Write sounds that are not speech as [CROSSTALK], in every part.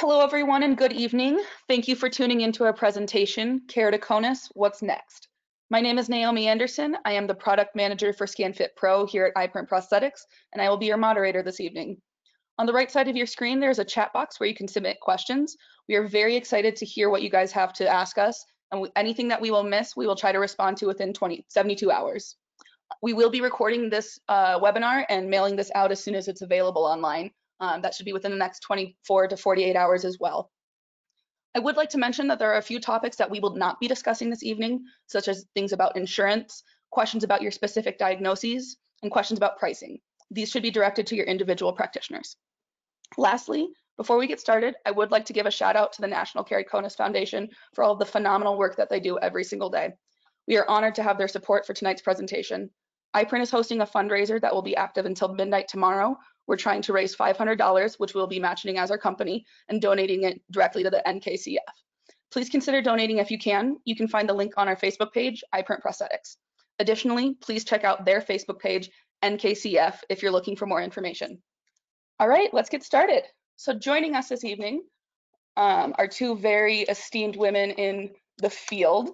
Hello, everyone, and good evening. Thank you for tuning into our presentation, Keratoconus, What's Next? My name is Naomi Anderson. I am the product manager for ScanFit Pro here at EyePrint Prosthetics, and I will be your moderator this evening. On the right side of your screen, there's a chat box where you can submit questions. We are very excited to hear what you guys have to ask us, and anything that we will miss, we will try to respond to within 20, 72 hours. We will be recording this uh, webinar and mailing this out as soon as it's available online. Um, that should be within the next 24 to 48 hours as well. I would like to mention that there are a few topics that we will not be discussing this evening, such as things about insurance, questions about your specific diagnoses, and questions about pricing. These should be directed to your individual practitioners. Lastly, before we get started, I would like to give a shout out to the National Keratoconus Foundation for all of the phenomenal work that they do every single day. We are honored to have their support for tonight's presentation. EyePrint is hosting a fundraiser that will be active until midnight tomorrow we're trying to raise $500, which we'll be matching as our company and donating it directly to the NKCF. Please consider donating if you can. You can find the link on our Facebook page, EyePrint Prosthetics. Additionally, please check out their Facebook page, NKCF, if you're looking for more information. All right, let's get started. So joining us this evening um, are two very esteemed women in the field.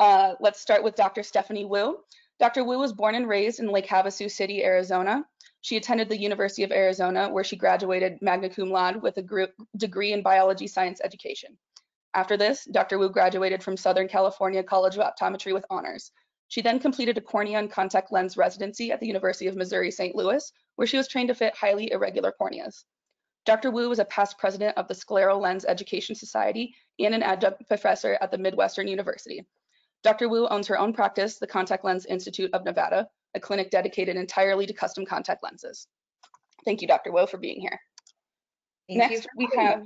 Uh, let's start with Dr. Stephanie Woo. Dr. Woo was born and raised in Lake Havasu City, Arizona. She attended the University of Arizona, where she graduated magna cum laude with a degree in biology science education. After this, Dr. Woo graduated from Southern California College of Optometry with honors. She then completed a cornea and contact lens residency at the University of Missouri St. Louis, where she was trained to fit highly irregular corneas. Dr. Woo was a past president of the Scleral Lens Education Society and an adjunct professor at the Midwestern University. Dr. Woo owns her own practice, the Contact Lens Institute of Nevada, a clinic dedicated entirely to custom contact lenses. Thank you, Dr. Woo, for being here. Thank next, we have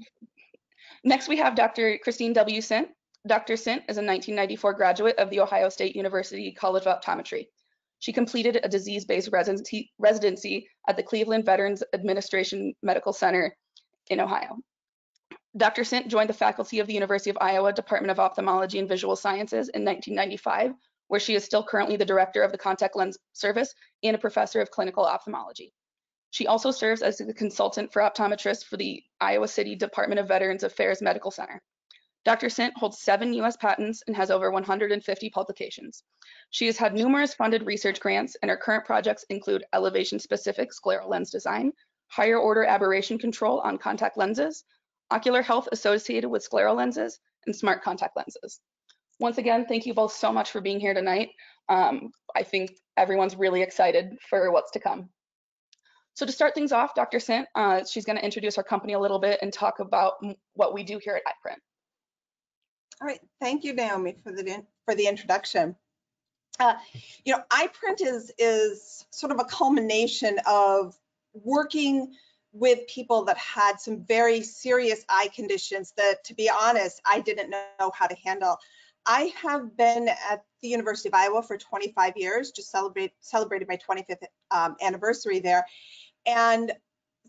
next we have Dr. Christine W. Sindt. Dr. Sindt is a 1994 graduate of the Ohio State University College of Optometry. She completed a disease-based residency, residency at the Cleveland Veterans Administration Medical Center in Ohio. Dr. Sindt joined the faculty of the University of Iowa Department of Ophthalmology and Visual Sciences in 1995 where she is still currently the director of the contact lens service and a professor of clinical ophthalmology. She also serves as a consultant for optometrists for the Iowa City Department of Veterans Affairs Medical Center. Dr. Sindt holds seven US patents and has over 150 publications. She has had numerous funded research grants and her current projects include elevation specific scleral lens design, higher order aberration control on contact lenses, ocular health associated with scleral lenses, and smart contact lenses once again, thank you both so much for being here tonight. Um, I think everyone's really excited for what's to come. So to start things off, Dr. Sindt, uh, she's going to introduce our company a little bit and talk about what we do here at EyePrint. All right, thank you, Naomi, for the for the introduction. Uh, you know, EyePrint is is sort of a culmination of working with people that had some very serious eye conditions that, to be honest, I didn't know how to handle. I have been at the University of Iowa for 25 years, just celebrate, celebrated my 25th um, anniversary there. And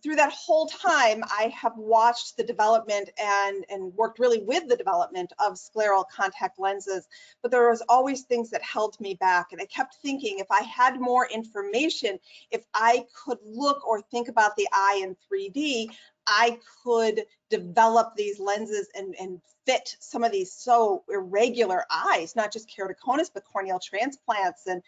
through that whole time, I have watched the development and, and worked really with the development of scleral contact lenses, but there was always things that held me back. And I kept thinking if I had more information, if I could look or think about the eye in 3D, I could develop these lenses and, and fit some of these so irregular eyes, not just keratoconus, but corneal transplants and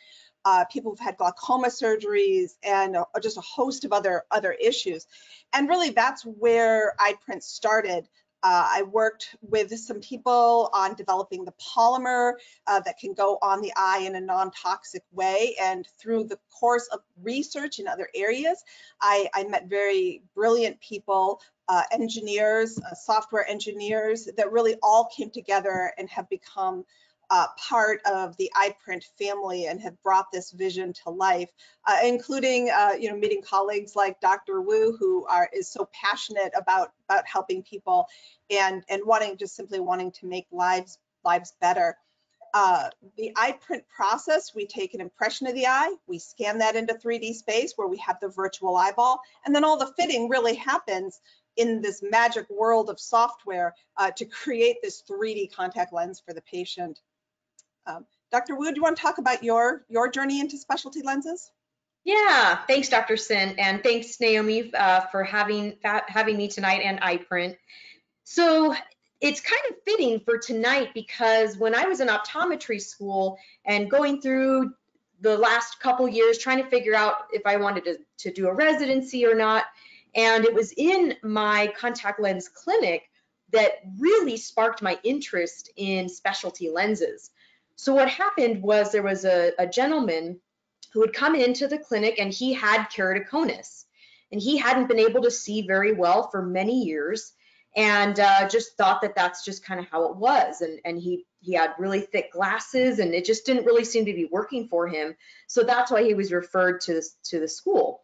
uh, people who've had glaucoma surgeries and uh, just a host of other other issues. And really that's where EyePrint started. Uh, I worked with some people on developing the polymer uh, that can go on the eye in a non-toxic way. And through the course of research in other areas, I, I met very brilliant people, uh, engineers, uh, software engineers that really all came together and have become uh, part of the EyePrint family and have brought this vision to life, uh, including uh, you know meeting colleagues like Dr. Woo, who are is so passionate about about helping people and and wanting just simply wanting to make lives lives better. Uh, the EyePrint process, we take an impression of the eye, we scan that into 3D space where we have the virtual eyeball, and then all the fitting really happens in this magic world of software uh, to create this 3D contact lens for the patient. Um, Dr. Woo, do you want to talk about your, your journey into specialty lenses? Yeah, thanks, Dr. Sindt, and thanks, Naomi, uh, for having having me tonight and EyePrint. So it's kind of fitting for tonight because when I was in optometry school and going through the last couple years trying to figure out if I wanted to, to do a residency or not, and it was in my contact lens clinic that really sparked my interest in specialty lenses. So what happened was there was a, a gentleman who had come into the clinic and he had keratoconus. And he hadn't been able to see very well for many years. And uh, just thought that that's just kind of how it was. And and he he had really thick glasses and it just didn't really seem to be working for him. So that's why he was referred to to the school.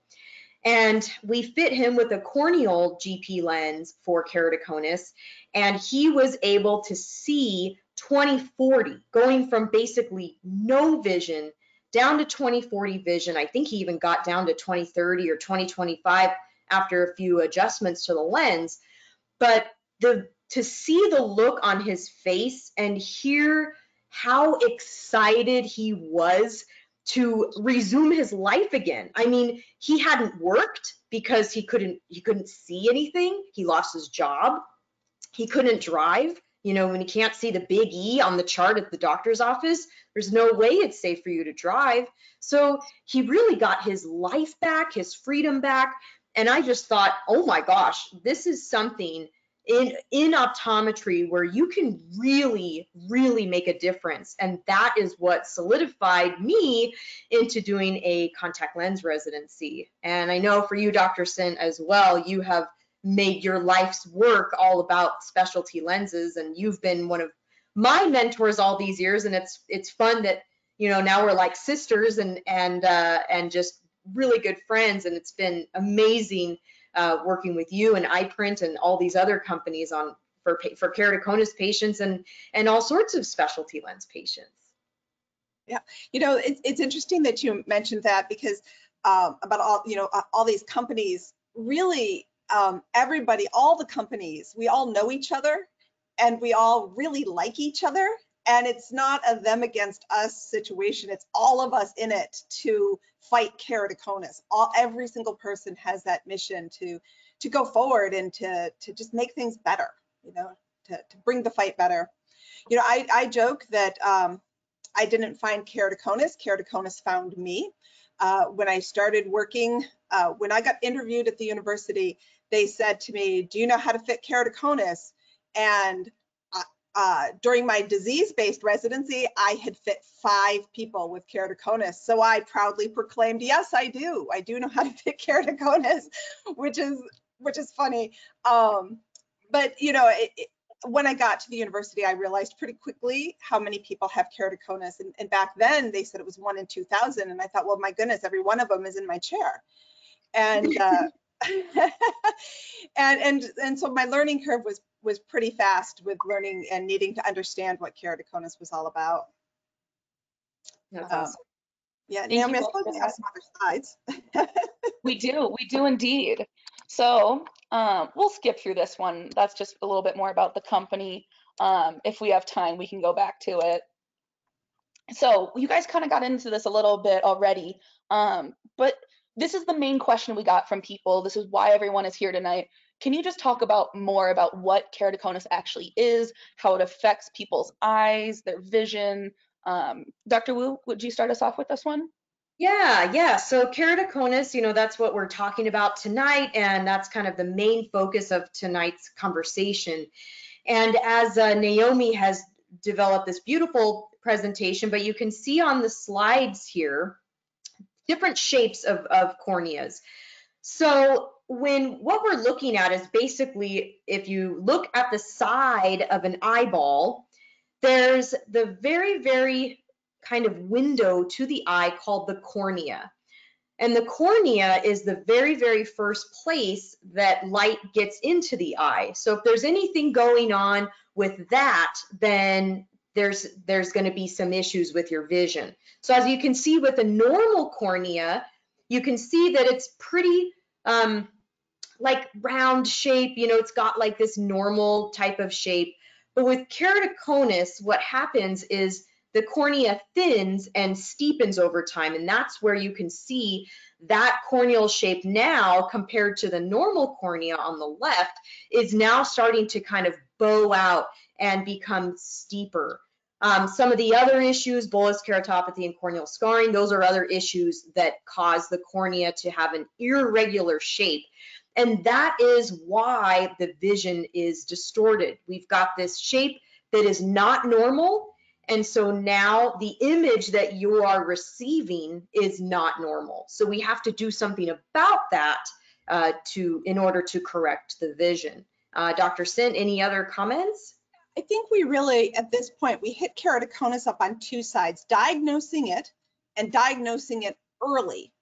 And we fit him with a corneal GP lens for keratoconus. And he was able to see 2040 going from basically no vision down to 2040 vision I think he even got down to 2030 or 2025 after a few adjustments to the lens but the to see the look on his face and hear how excited he was to resume his life again. I mean, he hadn't worked because he couldn't he couldn't see anything. He lost his job. He couldn't drive. You know, when you can't see the big E on the chart at the doctor's office, there's no way it's safe for you to drive. So he really got his life back, his freedom back. And I just thought, oh my gosh, this is something in, in optometry where you can really, really make a difference. And that is what solidified me into doing a contact lens residency. And I know for you, Dr. Sindt, as well, you have made your life's work all about specialty lenses. And you've been one of my mentors all these years. And it's it's fun that you know now we're like sisters and and uh, and just really good friends, and it's been amazing uh, working with you and EyePrint and all these other companies on for for keratoconus patients and and all sorts of specialty lens patients. Yeah, you know, it's it's interesting that you mentioned that because um, about all you know all these companies really um, everybody all the companies we all know each other and we all really like each other. And it's not a them against us situation. It's all of us in it to fight keratoconus. All every single person has that mission to to go forward and to to just make things better you know to, to bring the fight better. You know i i joke that um i didn't find keratoconus. Keratoconus found me uh, when i started working uh, when i got interviewed at the university they said to me do you know how to fit keratoconus and uh, during my disease-based residency, I had fit five people with keratoconus. So I proudly proclaimed, yes, I do. I do know how to fit keratoconus, [LAUGHS] which is which is funny. Um, but you know, it, when I got to the university, I realized pretty quickly how many people have keratoconus. And, and back then, they said it was one in 2,000. And I thought, well, my goodness, every one of them is in my chair. And uh, [LAUGHS] and and and so my learning curve was was pretty fast with learning and needing to understand what keratoconus was all about. That's um, awesome. Yeah, Thank Naomi, I suppose we have some other slides. [LAUGHS] we do, we do indeed. So um, we'll skip through this one. That's just a little bit more about the company. Um, if we have time, we can go back to it. So you guys kind of got into this a little bit already, um, but this is the main question we got from people. This is why everyone is here tonight. Can you just talk about more about what keratoconus actually is, how it affects people's eyes, their vision? Um, Dr. Woo, would you start us off with this one? Yeah, yeah. So keratoconus, you know, that's what we're talking about tonight, and that's kind of the main focus of tonight's conversation. And as uh, Naomi has developed this beautiful presentation, but you can see on the slides here, different shapes of, of corneas. So when what we're looking at is basically if you look at the side of an eyeball, there's the very, very kind of window to the eye called the cornea. And the cornea is the very, very first place that light gets into the eye. So if there's anything going on with that, then there's there's going to be some issues with your vision. So as you can see with a normal cornea, you can see that it's pretty um, like round shape, you know, it's got like this normal type of shape. But with keratoconus, what happens is the cornea thins and steepens over time. And that's where you can see that corneal shape now compared to the normal cornea on the left is now starting to kind of bow out and become steeper. Um, some of the other issues, bullous keratopathy and corneal scarring, those are other issues that cause the cornea to have an irregular shape. And that is why the vision is distorted. We've got this shape that is not normal. And so now the image that you are receiving is not normal. So we have to do something about that uh, to in order to correct the vision. Uh, Dr. Sindt, any other comments? I think we really, at this point, we hit keratoconus up on two sides, diagnosing it and diagnosing it early,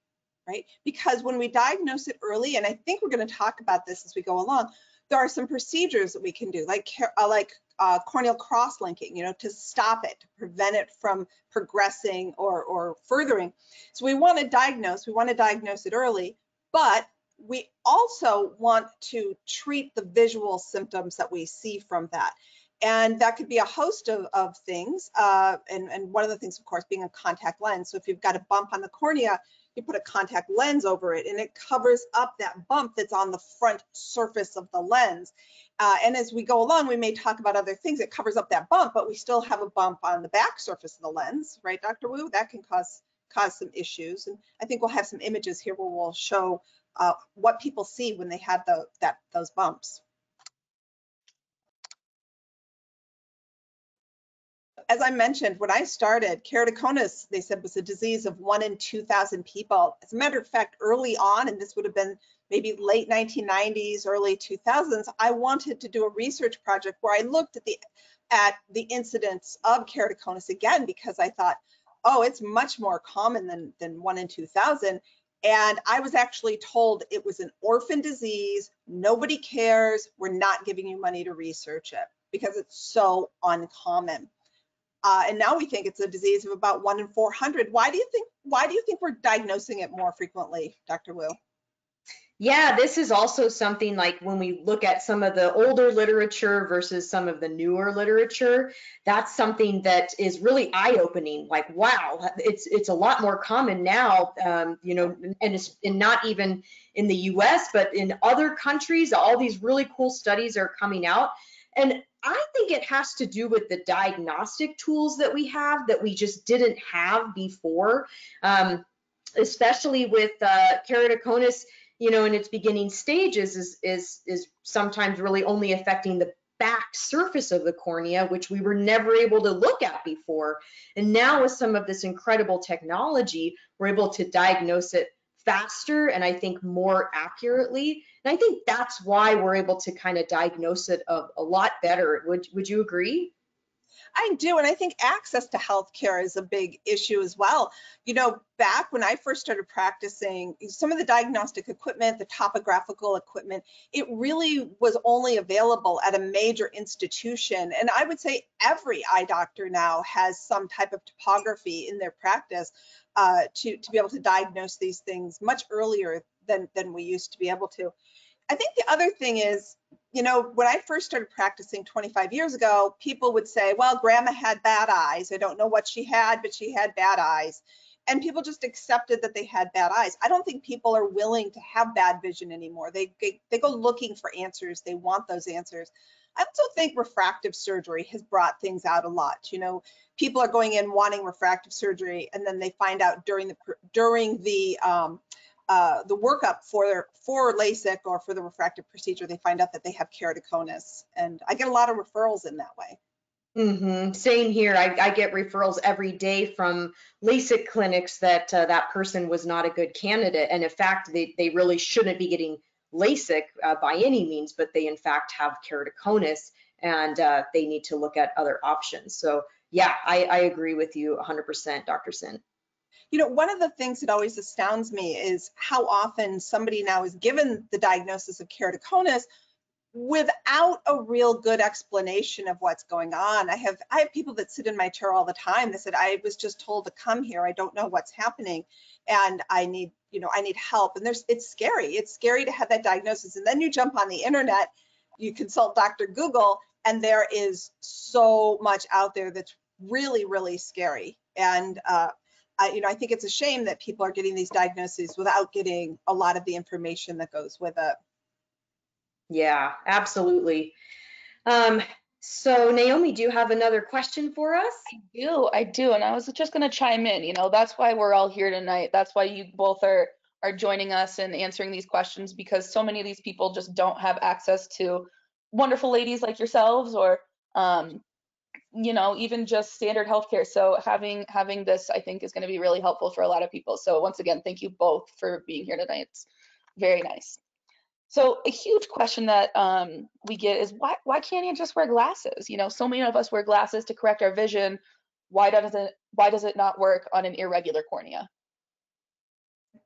right? Because when we diagnose it early, and I think we're going to talk about this as we go along, there are some procedures that we can do, like uh, like uh, corneal cross-linking, you know, to stop it, to prevent it from progressing or, or furthering. So we want to diagnose, we want to diagnose it early, but we also want to treat the visual symptoms that we see from that. And that could be a host of, of things. Uh, and, and one of the things, of course, being a contact lens. So if you've got a bump on the cornea, you put a contact lens over it and it covers up that bump that's on the front surface of the lens. Uh, and as we go along, we may talk about other things. It covers up that bump, but we still have a bump on the back surface of the lens, right, Dr. Woo? That can cause cause some issues. And I think we'll have some images here where we'll show uh, what people see when they have the, that those bumps. As I mentioned, when I started, keratoconus, they said was a disease of one in 2,000 people. As a matter of fact, early on, and this would have been maybe late 1990s, early 2000s, I wanted to do a research project where I looked at the at the incidence of keratoconus again because I thought, oh, it's much more common than than one in 2,000. And I was actually told it was an orphan disease. Nobody cares. We're not giving you money to research it because it's so uncommon. Uh, and now we think it's a disease of about one in 400. Why do you think, why do you think we're diagnosing it more frequently, Dr. Woo? Yeah, this is also something like when we look at some of the older literature versus some of the newer literature, that's something that is really eye-opening. Like, wow, it's it's a lot more common now, um, you know, and it's and not even in the U.S., but in other countries, all these really cool studies are coming out. And I think it has to do with the diagnostic tools that we have that we just didn't have before, um, especially with uh, keratoconus, you know, in its beginning stages is, is, is sometimes really only affecting the back surface of the cornea, which we were never able to look at before. And now with some of this incredible technology, we're able to diagnose it faster and I think more accurately. And I think that's why we're able to kind of diagnose it a, a lot better. Would, would you agree? I do, and I think access to healthcare is a big issue as well. You know, back when I first started practicing, some of the diagnostic equipment, the topographical equipment, it really was only available at a major institution. And I would say every eye doctor now has some type of topography in their practice uh, to, to be able to diagnose these things much earlier than, than we used to be able to. I think the other thing is, you know, when I first started practicing 25 years ago, people would say, well, grandma had bad eyes. I don't know what she had, but she had bad eyes. And people just accepted that they had bad eyes. I don't think people are willing to have bad vision anymore. They, they, they go looking for answers. They want those answers. I also think refractive surgery has brought things out a lot. You know, people are going in wanting refractive surgery, and then they find out during the during the um, uh, the workup for for LASIK or for the refractive procedure, they find out that they have keratoconus, and I get a lot of referrals in that way. Mm-hmm. Same here. I, I, get referrals every day from LASIK clinics that uh, that person was not a good candidate, and in fact, they they really shouldn't be getting LASIK uh, by any means, but they in fact have keratoconus, and uh, they need to look at other options. So yeah, I, I agree with you 100%, Dr. Sindt. You know, one of the things that always astounds me is how often somebody now is given the diagnosis of keratoconus without a real good explanation of what's going on. I have I have people that sit in my chair all the time that said, I was just told to come here. I don't know what's happening and I need, you know, I need help. And there's it's scary. It's scary to have that diagnosis. And then you jump on the internet, you consult Dr. Google, and there is so much out there that's really, really scary. And, uh, I, you know, I think it's a shame that people are getting these diagnoses without getting a lot of the information that goes with it. Yeah, absolutely. Um, so Naomi, do you have another question for us? I do, I do, and I was just going to chime in. You know, that's why we're all here tonight. That's why you both are are joining us and answering these questions because so many of these people just don't have access to wonderful ladies like yourselves or um, you know even just standard healthcare. So having having this, I think, is going to be really helpful for a lot of people. So once again, thank you both for being here tonight. It's very nice. So a huge question that um, we get is why why can't you just wear glasses? You know, so many of us wear glasses to correct our vision. Why doesn't why does it not work on an irregular cornea?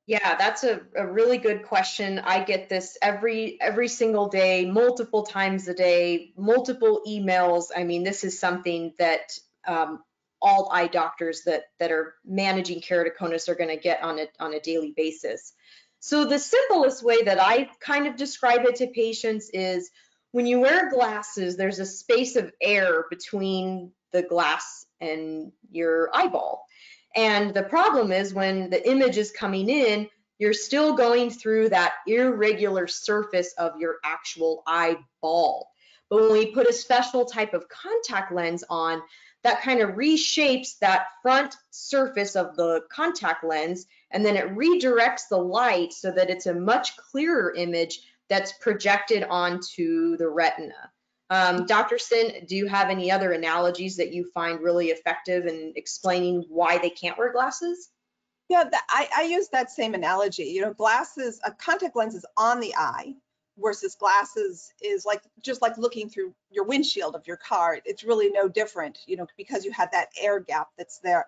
Yeah, that's a, a really good question. I get this every every single day, multiple times a day, multiple emails. I mean, this is something that um, all eye doctors that that are managing keratoconus are going to get on a on a daily basis. So the simplest way that I kind of describe it to patients is when you wear glasses, there's a space of air between the glass and your eyeball. And the problem is when the image is coming in, you're still going through that irregular surface of your actual eyeball. But when we put a special type of contact lens on, that kind of reshapes that front surface of the contact lens, and then it redirects the light so that it's a much clearer image that's projected onto the retina. Um, Dr. Sindt, do you have any other analogies that you find really effective in explaining why they can't wear glasses? Yeah, that, I, I use that same analogy. You know, glasses, a contact lens is on the eye versus glasses is like just like looking through your windshield of your car. It's really no different, you know, because you have that air gap that's there.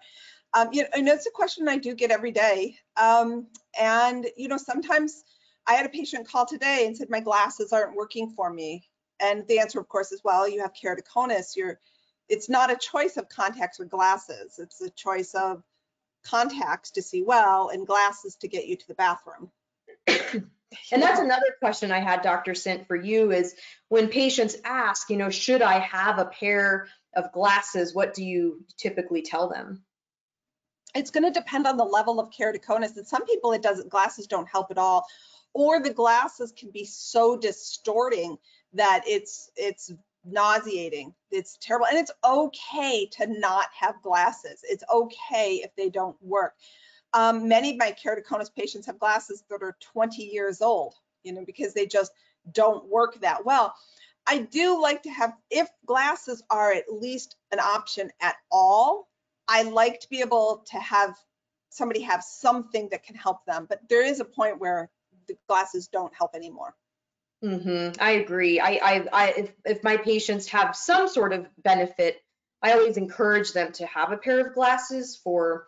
Um, you know, and it's a question I do get every day. Um, and, you know, sometimes I had a patient call today and said, my glasses aren't working for me. And the answer, of course, is well, you have keratoconus. You're, it's not a choice of contacts or glasses. It's a choice of contacts to see well and glasses to get you to the bathroom. And that's another question I had, Dr. Sindt, for you is when patients ask, you know, should I have a pair of glasses? What do you typically tell them? It's going to depend on the level of keratoconus. And some people, it doesn't, glasses don't help at all. Or the glasses can be so distorting that it's it's nauseating. It's terrible. And it's okay to not have glasses. It's okay if they don't work. Um, many of my keratoconus patients have glasses that are 20 years old, you know, because they just don't work that well. I do like to have, if glasses are at least an option at all, I like to be able to have somebody have something that can help them. But there is a point where the glasses don't help anymore. Mm-hmm. I agree. I, I, I if, if my patients have some sort of benefit, I always encourage them to have a pair of glasses for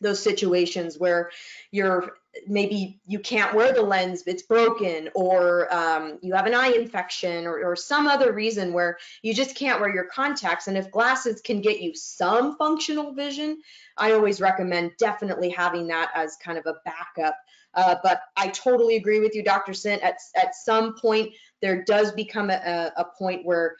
those situations where you're maybe you can't wear the lens it's broken or um, you have an eye infection or, or, some other reason where you just can't wear your contacts and if glasses can get you some functional vision i always recommend definitely having that as kind of a backup uh, but I totally agree with you, Dr. Sindt. At, at some point, there does become a, a point where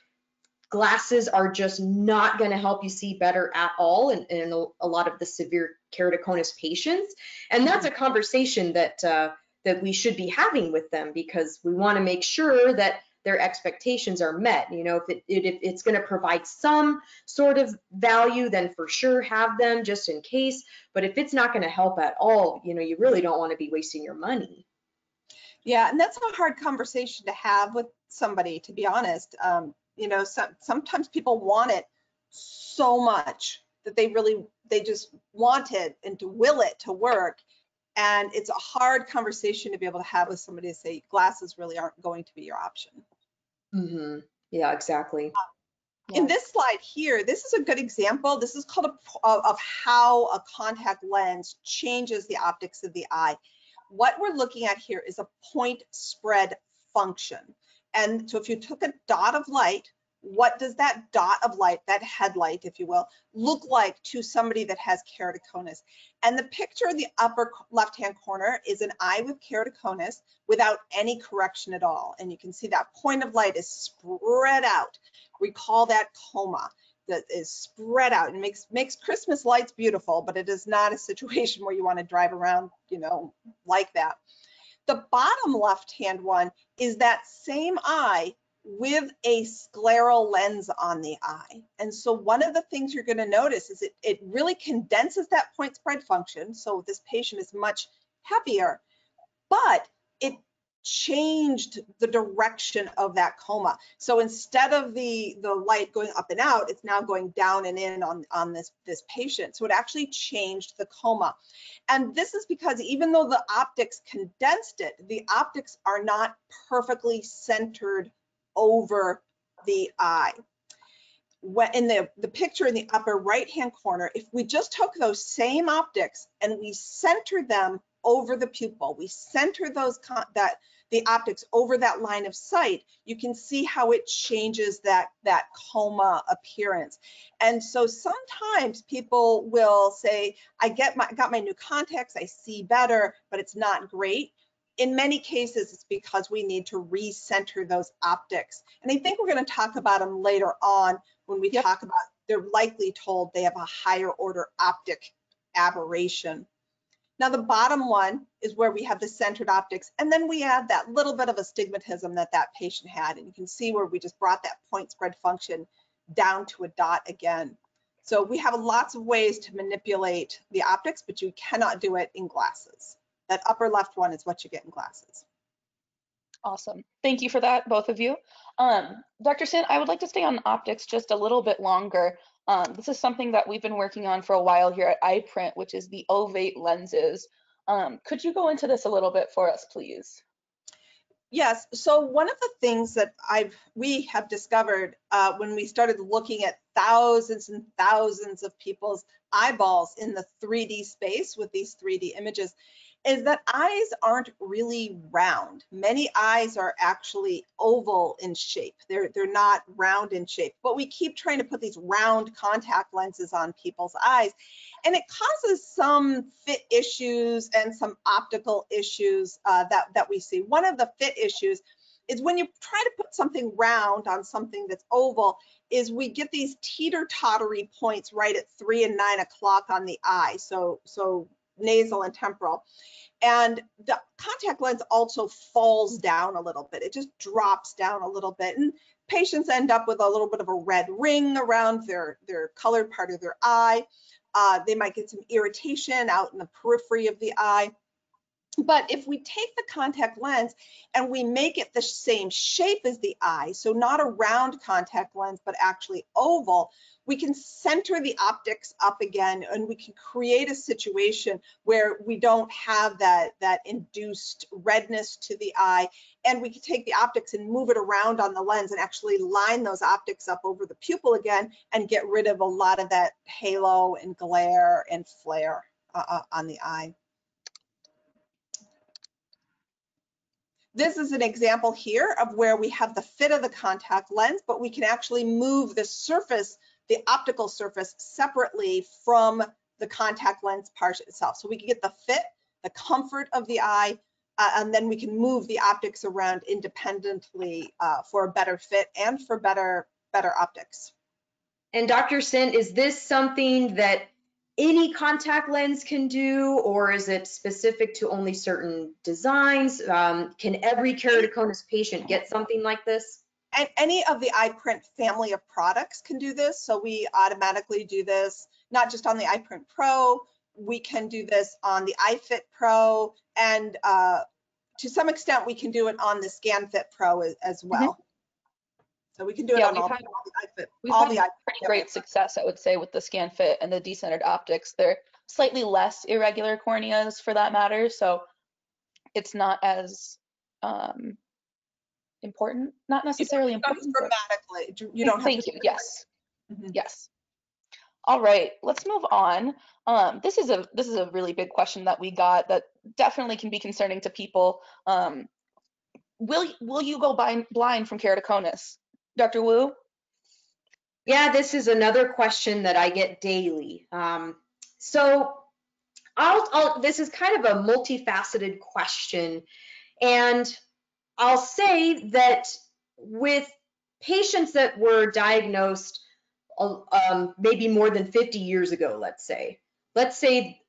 glasses are just not going to help you see better at all in, in a, lot of the severe keratoconus patients. And that's a conversation that uh, that we should be having with them because we want to make sure that their expectations are met. You know, if, it, if it's going to provide some sort of value, then for sure have them just in case. But if it's not going to help at all, you know, you really don't want to be wasting your money. Yeah, and that's a hard conversation to have with somebody, to be honest. Um, you know, some, sometimes people want it so much that they really, they just want it and to will it to work. And it's a hard conversation to be able to have with somebody to say glasses really aren't going to be your option. Mm-hmm. Yeah, exactly. In this slide here, this is a good example. This is called a, of how a contact lens changes the optics of the eye. What we're looking at here is a point spread function. And so if you took a dot of light, what does that dot of light, that headlight, if you will, look like to somebody that has keratoconus? And the picture in the upper left-hand corner is an eye with keratoconus without any correction at all. And you can see that point of light is spread out. We call that coma. that is spread out and makes makes Christmas lights beautiful, but it is not a situation where you want to drive around, you know, like that. The bottom left-hand one is that same eye with a scleral lens on the eye. And so one of the things you're going to notice is it, it really condenses that point spread function. So this patient is much happier, but it changed the direction of that coma. So instead of the, the light going up and out, it's now going down and in on, on this, this patient. So it actually changed the coma. And this is because even though the optics condensed it, the optics are not perfectly centered over the eye. When in the, the picture in the upper right hand corner, if we just took those same optics and we center them over the pupil, we center those that the optics over that line of sight, you can see how it changes that, that coma appearance. And so sometimes people will say, I get my, got my new contacts, I see better, but it's not great in many cases, it's because we need to recenter those optics. And I think we're going to talk about them later on when we yep. talk about they're likely told they have a higher order optic aberration. Now the bottom one is where we have the centered optics, and then we add that little bit of astigmatism that that patient had, and you can see where we just brought that point spread function down to a dot again. So we have lots of ways to manipulate the optics, but you cannot do it in glasses. That upper left one is what you get in glasses. Awesome. Thank you for that, both of you. Um, Dr. Sindt, I would like to stay on optics just a little bit longer. Um, this is something that we've been working on for a while here at EyePrint, which is the ovate lenses. Um, could you go into this a little bit for us, please? Yes. So one of the things that I've we have discovered uh, when we started looking at thousands and thousands of people's eyeballs in the 3D space with these 3D images is that eyes aren't really round. Many eyes are actually oval in shape. They're, they're not round in shape, but we keep trying to put these round contact lenses on people's eyes. And it causes some fit issues and some optical issues uh, that, that we see. One of the fit issues is when you try to put something round on something that's oval, is we get these teeter-tottery points right at three and nine o'clock on the eye. So, so nasal and temporal. And the contact lens also falls down a little bit. It just drops down a little bit. And patients end up with a little bit of a red ring around their, their colored part of their eye. Uh, they might get some irritation out in the periphery of the eye. But if we take the contact lens and we make it the same shape as the eye, so not a round contact lens, but actually oval, we can center the optics up again and we can create a situation where we don't have that, that induced redness to the eye. And we can take the optics and move it around on the lens and actually line those optics up over the pupil again and get rid of a lot of that halo and glare and flare uh, uh on the eye. This is an example here of where we have the fit of the contact lens, but we can actually move the surface the optical surface separately from the contact lens part itself. So we can get the fit, the comfort of the eye, uh, and then we can move the optics around independently uh, for a better fit and for better, better optics. And Dr. Sindt, is this something that any contact lens can do, or is it specific to only certain designs? Um, can every keratoconus patient get something like this? and any of the EyePrint family of products can do this. So we automatically do this, not just on the EyePrint Pro, we can do this on the EyeFit Pro, and uh, to some extent, we can do it on the ScanFit Pro as, as mm-hmm. well. Mm -hmm. So we can do it yeah, on all, had, all, the EyeFit. We've all had the pretty great success, I would say, with the ScanFit and the decentered optics. They're slightly less irregular corneas for that matter, so it's not as um, important, not necessarily important. Dramatically, you don't Thank you. Yes. Mm -hmm. Yes. All right, let's move on. Um, this is a this is a really big question that we got that definitely can be concerning to people. Um, will will you go blind, blind from keratoconus, Dr. Woo? Yeah, this is another question that I get daily. Um, so I'll, I'll, this is kind of a multifaceted question, and I'll say that with patients that were diagnosed um, maybe more than 50 years ago, let's say. Let's say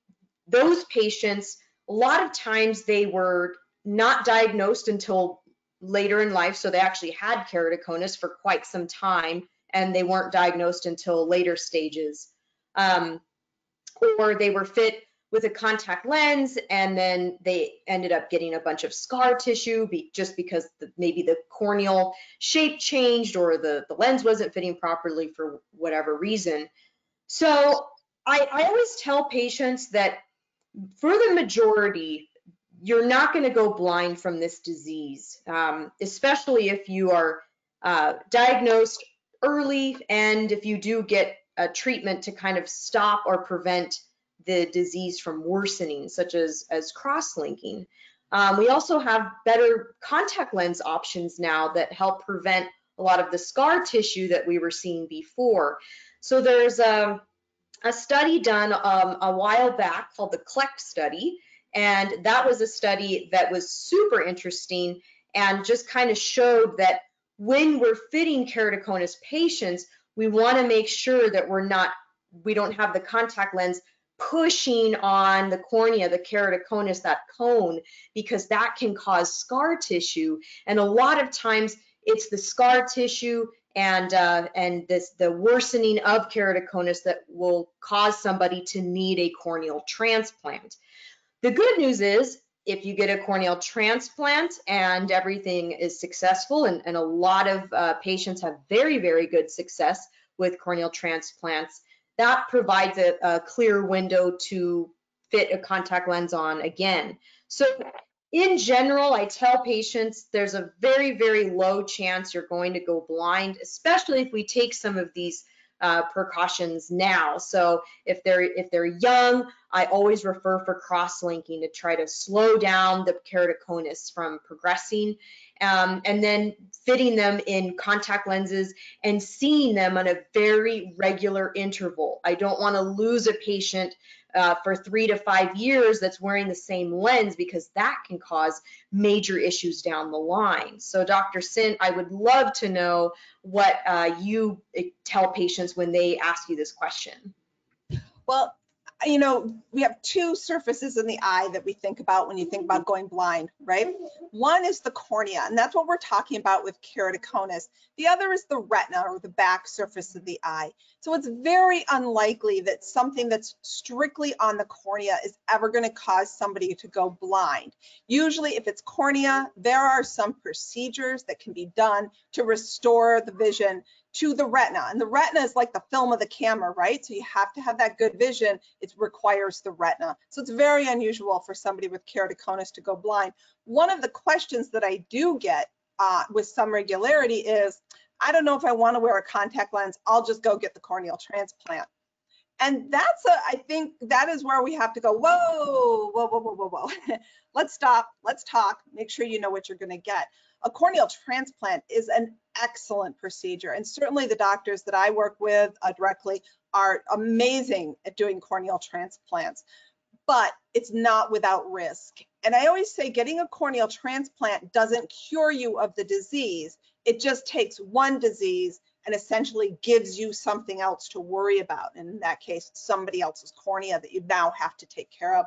those patients, a lot of times they were not diagnosed until later in life, so they actually had keratoconus for quite some time, and they weren't diagnosed until later stages. Um, or they were fit with a contact lens and then they ended up getting a bunch of scar tissue be, just because the, maybe the corneal shape changed or the, the lens wasn't fitting properly for whatever reason. So I, I always tell patients that for the majority, you're not going to go blind from this disease, um, especially if you are uh, diagnosed early and if you do get a treatment to kind of stop or prevent the disease from worsening, such as, as cross-linking. Um, we also have better contact lens options now that help prevent a lot of the scar tissue that we were seeing before. So there's a, a study done um, a while back called the CLEK study, and that was a study that was super interesting and just kind of showed that when we're fitting keratoconus patients, we want to make sure that we're not, we don't have the contact lens pushing on the cornea, the keratoconus, that cone, because that can cause scar tissue. And a lot of times it's the scar tissue and uh, and this the worsening of keratoconus that will cause somebody to need a corneal transplant. The good news is if you get a corneal transplant and everything is successful, and, and a lot of uh, patients have very, very good success with corneal transplants, that provides a, a clear window to fit a contact lens on again. So in general, I tell patients there's a very, very low chance you're going to go blind, especially if we take some of these uh, precautions now. So if they're if they're young, I always refer for cross-linking to try to slow down the keratoconus from progressing um, and then fitting them in contact lenses and seeing them on a very regular interval. I don't want to lose a patient uh, for three to five years that's wearing the same lens because that can cause major issues down the line. So Dr. Sindt, I would love to know what uh, you eh, tell patients when they ask you this question. Well, you know, we have two surfaces in the eye that we think about when you think about going blind, right? One is the cornea, and that's what we're talking about with keratoconus. The other is the retina or the back surface of the eye. So it's very unlikely that something that's strictly on the cornea is ever going to cause somebody to go blind. Usually if it's cornea, there are some procedures that can be done to restore the vision to the retina. And the retina is like the film of the camera, right? So you have to have that good vision. It requires the retina. So it's very unusual for somebody with keratoconus to go blind. One of the questions that I do get uh, with some regularity is, I don't know if I want to wear a contact lens. I'll just go get the corneal transplant. And that's a, I think that is where we have to go, whoa, whoa, whoa, whoa, whoa, whoa. [LAUGHS] let's stop, let's talk, make sure you know what you're gonna get. A corneal transplant is an excellent procedure. And certainly the doctors that I work with uh, directly are amazing at doing corneal transplants, but it's not without risk. And I always say getting a corneal transplant doesn't cure you of the disease. It just takes one disease and essentially gives you something else to worry about. And in that case, somebody else's cornea that you now have to take care of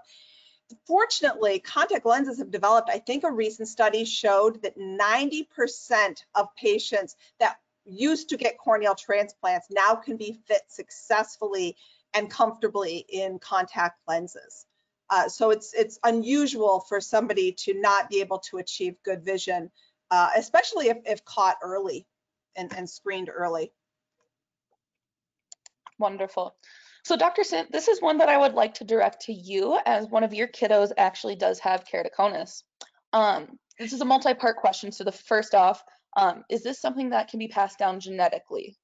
fortunately, contact lenses have developed. I think a recent study showed that 90% of patients that used to get corneal transplants now can be fit successfully and comfortably in contact lenses. Uh, so it's it's unusual for somebody to not be able to achieve good vision, uh, especially if, if caught early and, and screened early. Wonderful. So Dr. Sindt, this is one that I would like to direct to you as one of your kiddos actually does have keratoconus. Um, this is a multi-part question. So the first off, um, is this something that can be passed down genetically?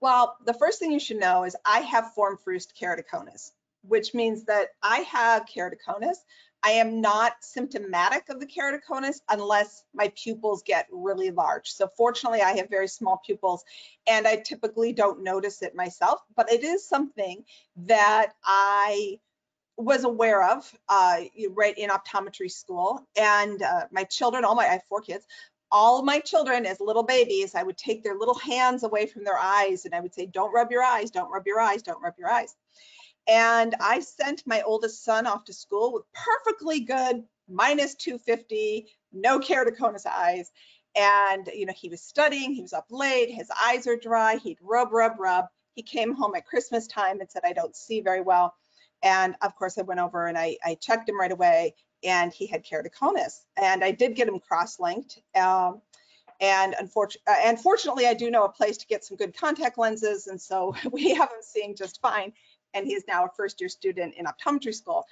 Well, the first thing you should know is I have forme-fruste keratoconus, which means that I have keratoconus. I am not symptomatic of the keratoconus unless my pupils get really large. So fortunately, I have very small pupils and I typically don't notice it myself, but it is something that I was aware of uh, right in optometry school and uh, my children, all my, I have four kids, all my children as little babies, I would take their little hands away from their eyes and I would say, don't rub your eyes, don't rub your eyes, don't rub your eyes. And I sent my oldest son off to school with perfectly good minus 250, no keratoconus eyes. And, you know, he was studying, he was up late, his eyes are dry, he'd rub, rub, rub. He came home at Christmas time and said, I don't see very well. And of course, I went over and I, I checked him right away and he had keratoconus. And I did get him cross-linked. Um, and unfortunately, uh, unfortunately, I do know a place to get some good contact lenses. And so [LAUGHS] we have him seeing just fine. And he's now a first year student in optometry school.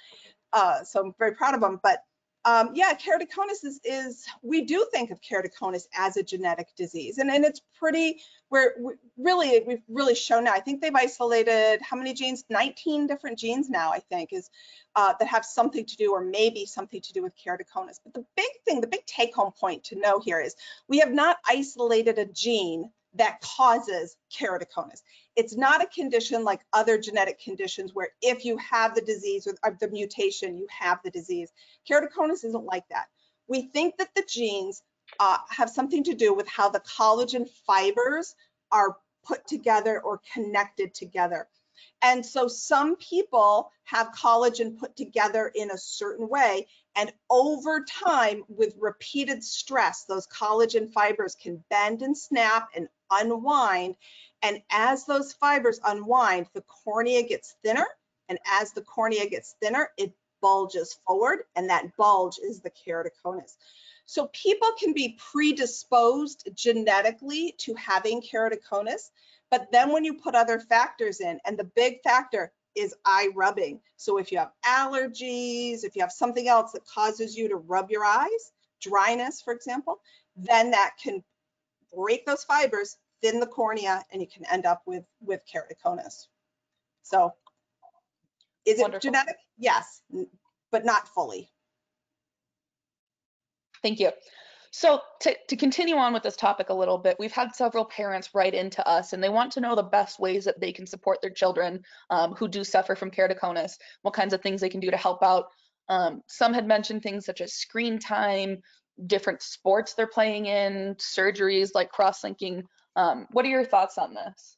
Uh, so I'm very proud of him. But um, yeah, keratoconus is, is, we do think of keratoconus as a genetic disease. And, and it's pretty, we're we really, we've really shown now, I think they've isolated how many genes? 19 different genes now, I think, is uh, that have something to do or maybe something to do with keratoconus. But the big thing, the big take home point to know here is we have not isolated a gene that causes keratoconus. It's not a condition like other genetic conditions where if you have the disease or the mutation, you have the disease. Keratoconus isn't like that. We think that the genes uh, have something to do with how the collagen fibers are put together or connected together. And so some people have collagen put together in a certain way. And over time, with repeated stress, those collagen fibers can bend and snap and unwind. And as those fibers unwind, the cornea gets thinner. And as the cornea gets thinner, it bulges forward. And that bulge is the keratoconus. So people can be predisposed genetically to having keratoconus. But then when you put other factors in, and the big factor is eye rubbing. So if you have allergies, if you have something else that causes you to rub your eyes, dryness, for example, then that can break those fibers, thin the cornea, and you can end up with, with keratoconus. So is it Wonderful. genetic? Yes, but not fully. Thank you. So to, to continue on with this topic a little bit, we've had several parents write into us and they want to know the best ways that they can support their children um, who do suffer from keratoconus, what kinds of things they can do to help out. Um, some had mentioned things such as screen time, different sports they're playing in, surgeries like cross-linking. Um, what are your thoughts on this?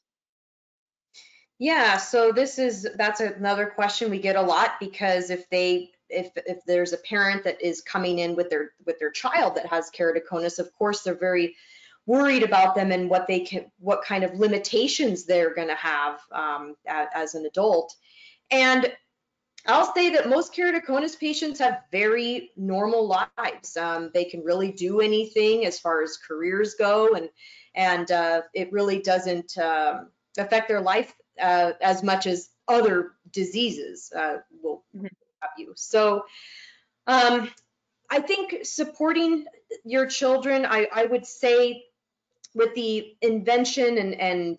Yeah, so this is, that's another question we get a lot because if they, if, if there's a parent that is coming in with their, with their child that has keratoconus, of course, they're very worried about them and what they can, what kind of limitations they're gonna have um, as an adult. And I'll say that most keratoconus patients have very normal lives. Um, they can really do anything as far as careers go, and and uh, it really doesn't um, affect their life uh, as much as other diseases uh, will Mhm. have you. So um, I think supporting your children, I, I would say with the invention and, and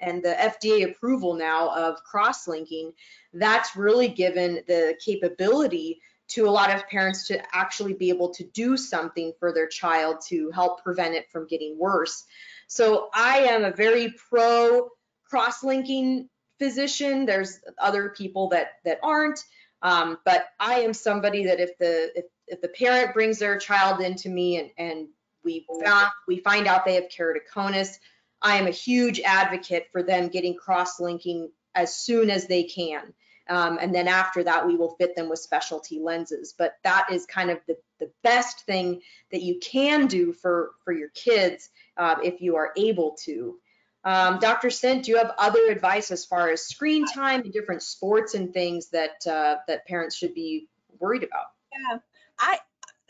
and the FDA approval now of cross-linking, that's really given the capability to a lot of parents to actually be able to do something for their child to help prevent it from getting worse. So I am a very pro cross-linking physician. There's other people that that aren't, um, but I am somebody that if the if, if the parent brings their child into me and and we found, we find out they have keratoconus, I am a huge advocate for them getting cross-linking as soon as they can. Um, and then after that, we will fit them with specialty lenses. But that is kind of the, the best thing that you can do for, for your kids uh, if you are able to. Um, Dr. Sindt, do you have other advice as far as screen time and different sports and things that uh, that parents should be worried about? Yeah, I,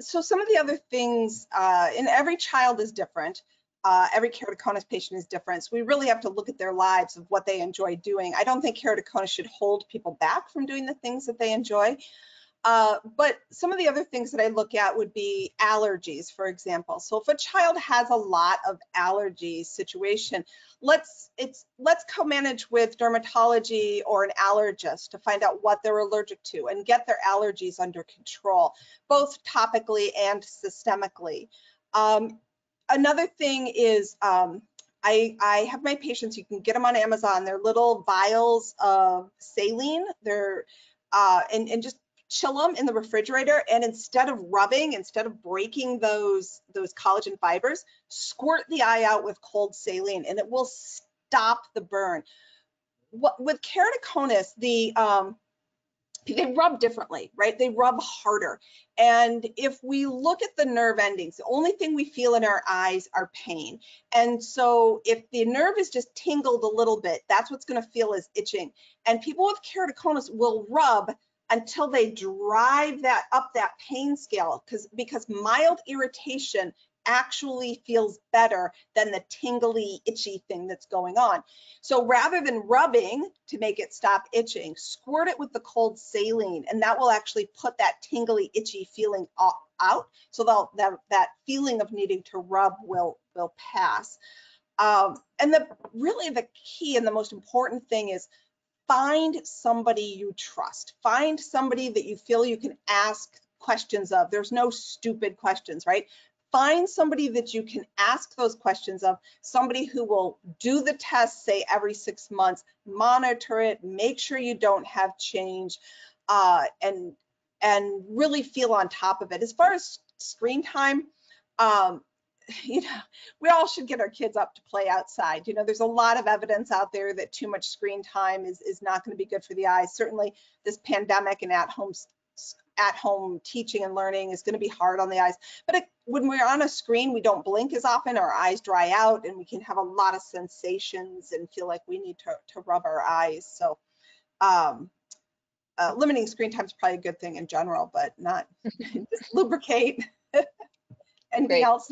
so some of the other things, uh, and every child is different. Uh, every keratoconus patient is different. So we really have to look at their lives of what they enjoy doing. I don't think keratoconus should hold people back from doing the things that they enjoy. Uh, but some of the other things that I look at would be allergies, for example. So if a child has a lot of allergies situation, let's it's let's co-manage with dermatology or an allergist to find out what they're allergic to and get their allergies under control, both topically and systemically. Um, another thing is um, I, I have my patients, you can get them on Amazon. They're little vials of saline. They're uh, and, and just chill them in the refrigerator, and instead of rubbing, instead of breaking those, those collagen fibers, squirt the eye out with cold saline and it will stop the burn. What, with keratoconus, the, um, they rub differently, right? They rub harder. And if we look at the nerve endings, the only thing we feel in our eyes are pain. And so if the nerve is just tingled a little bit, that's what's going to feel as itching. And people with keratoconus will rub until they drive that up that pain scale because because mild irritation actually feels better than the tingly, itchy thing that's going on. So rather than rubbing to make it stop itching, squirt it with the cold saline, and that will actually put that tingly, itchy feeling out. So that, that feeling of needing to rub will, will pass. Um, and the really the key and the most important thing is find somebody you trust. Find somebody that you feel you can ask questions of. There's no stupid questions, right? Find somebody that you can ask those questions of, somebody who will do the test, say every six months, monitor it, make sure you don't have change, uh, and and really feel on top of it. As far as screen time, um, [LAUGHS] you know, we all should get our kids up to play outside. You know, there's a lot of evidence out there that too much screen time is, is not going to be good for the eyes. Certainly this pandemic and at home at home teaching and learning is going to be hard on the eyes. But it, when we're on a screen, we don't blink as often, our eyes dry out, and we can have a lot of sensations and feel like we need to, to rub our eyes. So um, uh, limiting screen time is probably a good thing in general, but not [LAUGHS] just lubricate. [LAUGHS] Anything Great. else?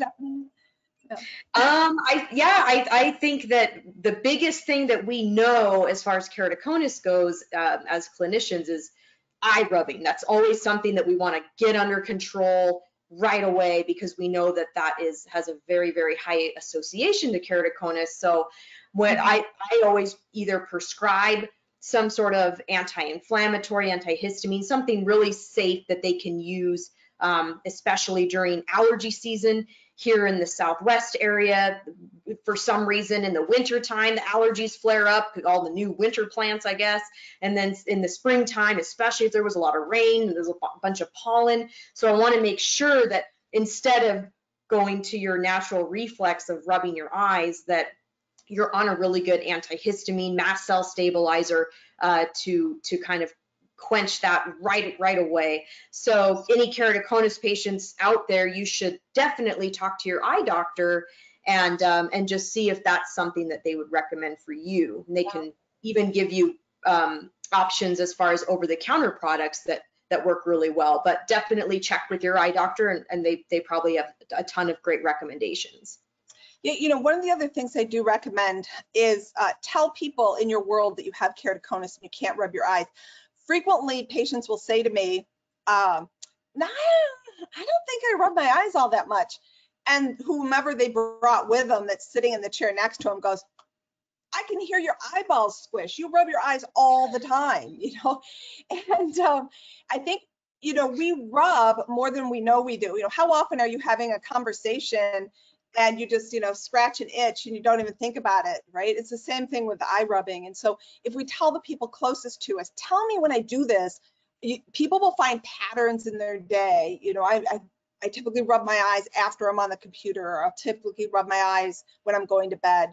Um, I yeah, I, I think that the biggest thing that we know as far as keratoconus goes uh, as clinicians is eye rubbing. That's always something that we want to get under control right away because we know that that is has a very very high association to keratoconus. So what mm-hmm. I I always either prescribe some sort of anti-inflammatory, antihistamine, something really safe that they can use, um, especially during allergy season here in the southwest area. For some reason in the winter time the allergies flare up all the new winter plants i guess. And then in the springtime especially if there was a lot of rain there's a bunch of pollen. So i want to make sure that instead of going to your natural reflex of rubbing your eyes that you're on a really good antihistamine mast cell stabilizer uh, to to kind of quench that right right away. So any keratoconus patients out there, you should definitely talk to your eye doctor and um, and just see if that's something that they would recommend for you. And they can even give you um, options as far as over-the-counter products that that work really well. But definitely check with your eye doctor, and, and they they probably have a ton of great recommendations. Yeah, you know, one of the other things I do recommend is uh, tell people in your world that you have keratoconus and you can't rub your eyes frequently patients will say to me, um, nah, I don't think I rub my eyes all that much. And whomever they brought with them that's sitting in the chair next to him goes, I can hear your eyeballs squish. You rub your eyes all the time, [LAUGHS] you know? And um, I think, you know, we rub more than we know we do. You know, how often are you having a conversation and you just you know scratch an itch and you don't even think about it right? It's the same thing with the eye rubbing. And so if we tell the people closest to us tell me when i do this you, people will find patterns in their day. You know I, I I typically rub my eyes after I'm on the computer, or I'll typically rub my eyes when I'm going to bed.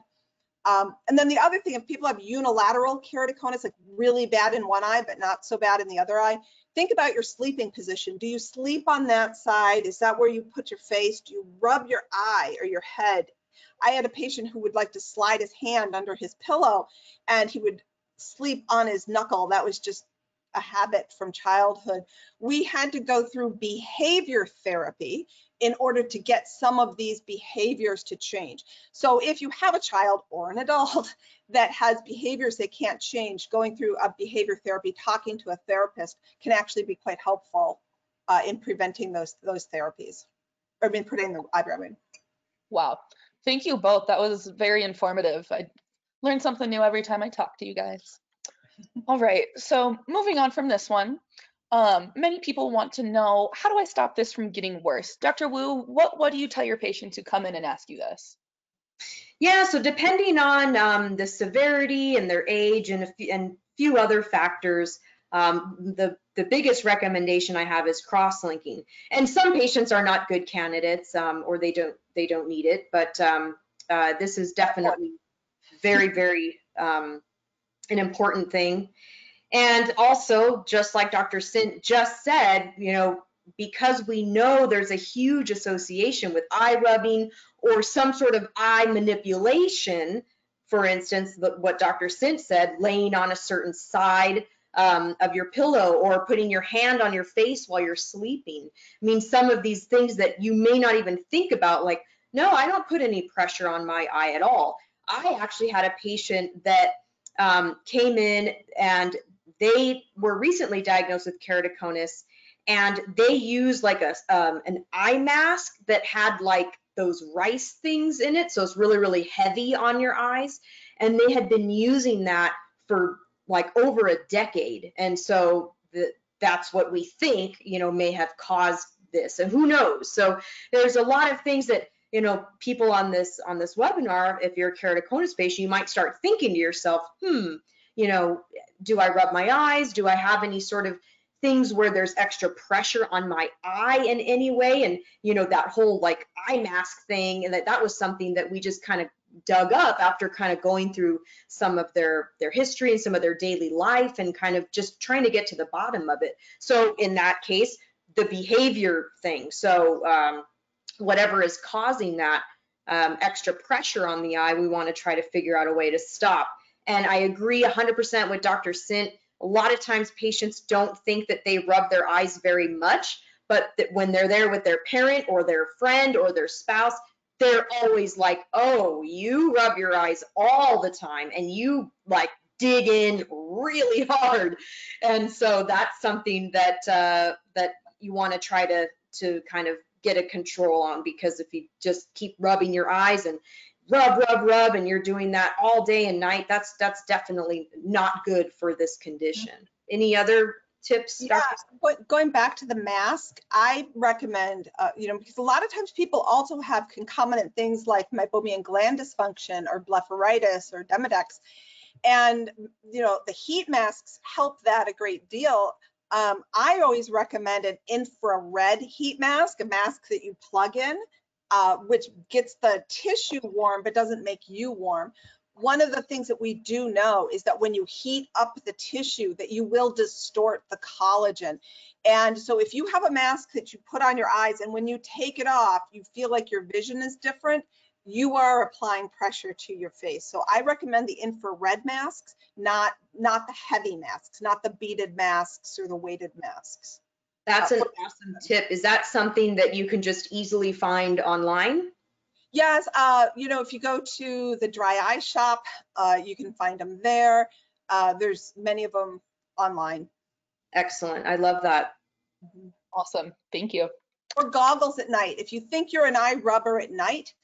Um, and then the other thing, if people have unilateral keratoconus, like really bad in one eye, but not so bad in the other eye, think about your sleeping position. Do you sleep on that side? Is that where you put your face? Do you rub your eye or your head? I had a patient who would like to slide his hand under his pillow and he would sleep on his knuckle. That was just a habit from childhood. We had to go through behavior therapy in order to get some of these behaviors to change. So if you have a child or an adult [LAUGHS] that has behaviors they can't change, going through a behavior therapy, talking to a therapist can actually be quite helpful uh, in preventing those those therapies, or I mean, preventing the eyebrow wound. Wow, thank you both. That was very informative. I learn something new every time I talk to you guys. All right, so moving on from this one, um, many people want to know, how do I stop this from getting worse? Dr. Woo, what, what do you tell your patients who come in and ask you this? Yeah, so depending on um, the severity and their age and a few, and few other factors, um, the the biggest recommendation I have is cross-linking. And some patients are not good candidates um, or they don't they don't need it, but um, uh, this is definitely very, very um, an important thing. And also, just like Dr. Sindt just said, you know, because we know there's a huge association with eye rubbing or some sort of eye manipulation, for instance, what Dr. Sindt said, laying on a certain side um, of your pillow or putting your hand on your face while you're sleeping. I mean, some of these things that you may not even think about, like, no, I don't put any pressure on my eye at all. I actually had a patient that um, came in and they were recently diagnosed with keratoconus and they used like a um, an eye mask that had like those rice things in it. So it's really really heavy on your eyes. And they had been using that for like over a decade. And so the, that's what we think you know may have caused this. And who knows? So there's a lot of things that you know people on this on this webinar if you're a keratoconus patient you might start thinking to yourself hmm you know do i rub my eyes? Do i have any sort of things where there's extra pressure on my eye in any way? And you know that whole like eye mask thing and that that was something that we just kind of dug up after kind of going through some of their their history and some of their daily life and kind of just trying to get to the bottom of it. So in that case the behavior thing. So um, whatever is causing that um, extra pressure on the eye we want to try to figure out a way to stop and i agree 100% with dr sindt a lot of times patients don't think that they rub their eyes very much, but that when they're there with their parent or their friend or their spouse, they're always like, oh, you rub your eyes all the time and you like dig in really hard. And so that's something that uh, that you want to try to to kind of get a control on because if you just keep rubbing your eyes and rub, rub, rub, and you're doing that all day and night, that's that's definitely not good for this condition. Any other tips? Yeah, going back to the mask, I recommend, uh, you know, because a lot of times people also have concomitant things like meibomian gland dysfunction or blepharitis or demodex. And, you know, the heat masks help that a great deal. Um, I always recommend an infrared heat mask, a mask that you plug in uh, which gets the tissue warm but doesn't make you warm. One of the things that we do know is that when you heat up the tissue that you will distort the collagen. And so if you have a mask that you put on your eyes and when you take it off, you feel like your vision is different, you are applying pressure to your face. So I recommend the infrared masks, not, not the heavy masks, not the beaded masks or the weighted masks. That's an awesome tip. Is that something that you can just easily find online? Yes, uh, you know, if you go to the dry eye shop, uh, you can find them there. Uh, there's many of them online. Excellent. I love that. Mm-hmm. Awesome. Thank you. Or goggles at night. If you think you're an eye rubber at night,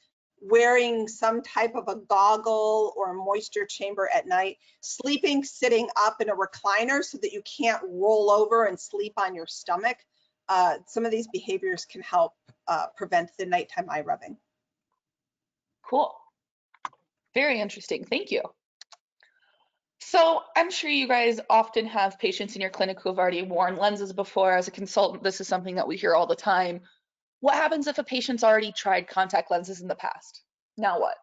wearing some type of a goggle or a moisture chamber at night, sleeping sitting up in a recliner so that you can't roll over and sleep on your stomach. Uh, some of these behaviors can help uh, prevent the nighttime eye rubbing. Cool. Very interesting. Thank you. So I'm sure you guys often have patients in your clinic who have already worn lenses before. As a consultant, this is something that we hear all the time. What happens if a patient's already tried contact lenses in the past? Now what?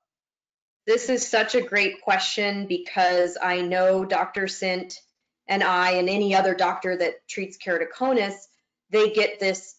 This is such a great question because I know Dr. Sindt and I and any other doctor that treats keratoconus, they get this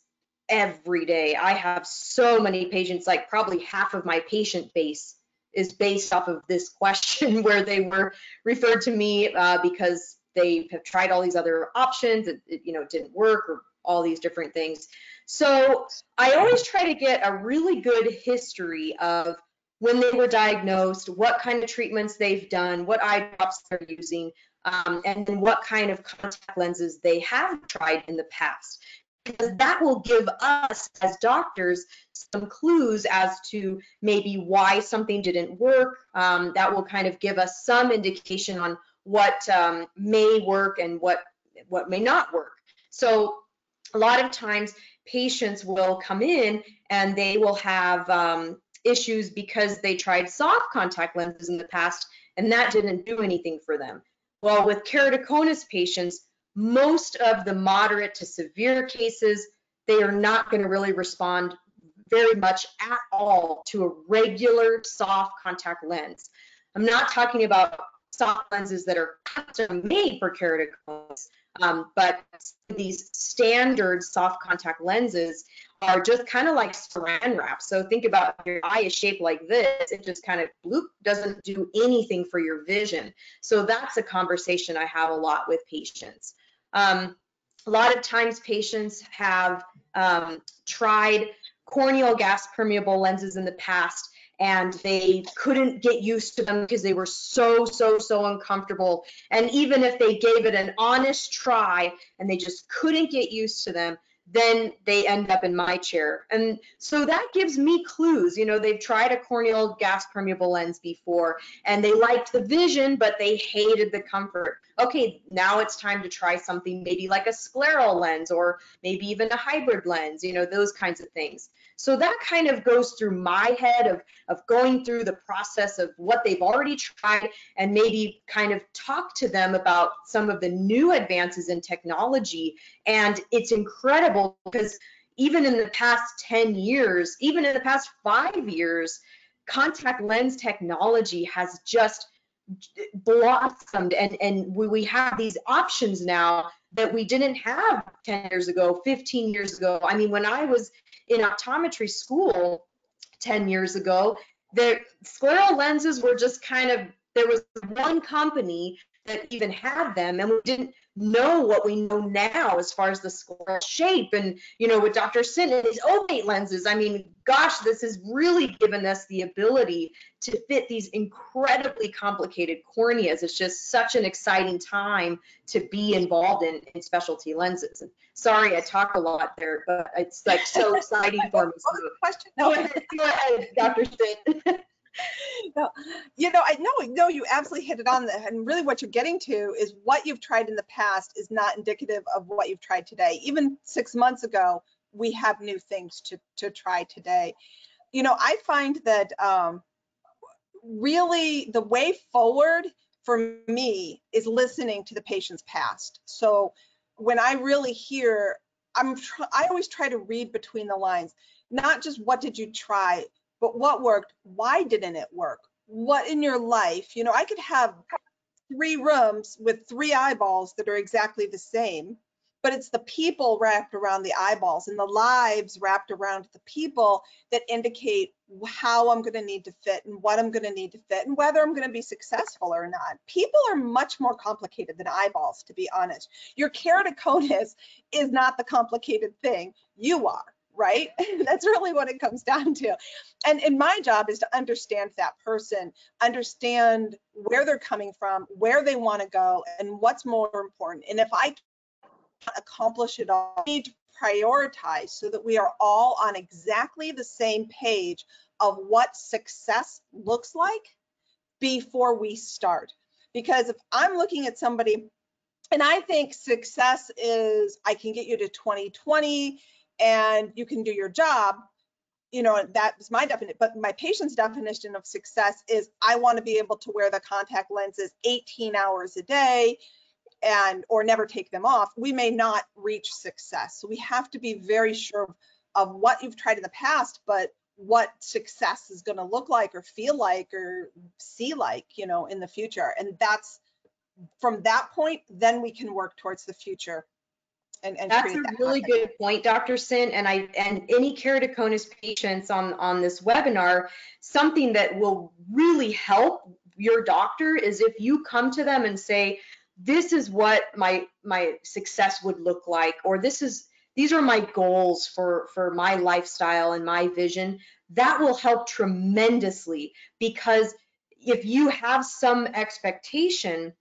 every day. I have so many patients, like probably half of my patient base is based off of this question [LAUGHS] where they were referred to me uh, because they have tried all these other options, it, it, you know, didn't work or all these different things. So I always try to get a really good history of when they were diagnosed, what kind of treatments they've done, what eye drops they're using, um, and then what kind of contact lenses they have tried in the past. Because that will give us as doctors some clues as to maybe why something didn't work. Um, that will kind of give us some indication on what um, may work and what what may not work. So a lot of times patients will come in and they will have um, issues because they tried soft contact lenses in the past and that didn't do anything for them. Well, with keratoconus patients, most of the moderate to severe cases, they are not going to really respond very much at all to a regular soft contact lens. I'm not talking about soft lenses that are custom made for keratoconus, um, but these standard soft contact lenses are just kind of like saran wrap. So think about your eye is shaped like this, it just kind of bloop, doesn't do anything for your vision. So that's a conversation I have a lot with patients. Um, a lot of times patients have um, tried corneal gas permeable lenses in the past and they couldn't get used to them because they were so, so, so uncomfortable. And even if they gave it an honest try and they just couldn't get used to them, then they end up in my chair. And so that gives me clues. You know, they've tried a corneal gas permeable lens before and they liked the vision, but they hated the comfort. Okay, now it's time to try something maybe like a scleral lens or maybe even a hybrid lens, you know, those kinds of things. So that kind of goes through my head of, of going through the process of what they've already tried and maybe kind of talk to them about some of the new advances in technology. And it's incredible because even in the past 10 years, even in the past five years, contact lens technology has just blossomed and, and we, we have these options now that we didn't have 10 years ago, 15 years ago. I mean, when I was in optometry school 10 years ago, the scleral lenses were just kind of, there was one company that even had them and we didn't know what we know now as far as the scleral shape and you know with Dr. Sindt and his ovate lenses I mean gosh this has really given us the ability to fit these incredibly complicated corneas it's just such an exciting time to be involved in, in specialty lenses and sorry I talk a lot there but it's like so [LAUGHS] exciting for me so, Question? go ahead, go ahead Dr. Sindt [LAUGHS] [LAUGHS] no, you know, I know, no, you absolutely hit it on the, and really what you're getting to is what you've tried in the past is not indicative of what you've tried today. Even six months ago, we have new things to, to try today. You know, I find that um, really the way forward for me is listening to the patient's past. So when I really hear, I'm, I always try to read between the lines, not just what did you try, but what worked? Why didn't it work? What in your life? You know, I could have three rooms with three eyeballs that are exactly the same, but it's the people wrapped around the eyeballs and the lives wrapped around the people that indicate how I'm going to need to fit and what I'm going to need to fit and whether I'm going to be successful or not. People are much more complicated than eyeballs, to be honest. Your keratoconus is not the complicated thing. You are right? [LAUGHS] That's really what it comes down to. And, and my job is to understand that person, understand where they're coming from, where they want to go, and what's more important. And if I accomplish it all, I need to prioritize so that we are all on exactly the same page of what success looks like before we start. Because if I'm looking at somebody and I think success is I can get you to 2020 and you can do your job you know that's my definition but my patient's definition of success is i want to be able to wear the contact lenses 18 hours a day and or never take them off. We may not reach success. So we have to be very sure of, of what you've tried in the past but what success is going to look like or feel like or see like you know in the future. And that's from that point then we can work towards the future and, and That's a that really content. good point, Dr. Sindt. And I and any keratoconus patients on on this webinar, something that will really help your doctor is if you come to them and say, "This is what my my success would look like," or "This is these are my goals for for my lifestyle and my vision." That will help tremendously because if you have some expectation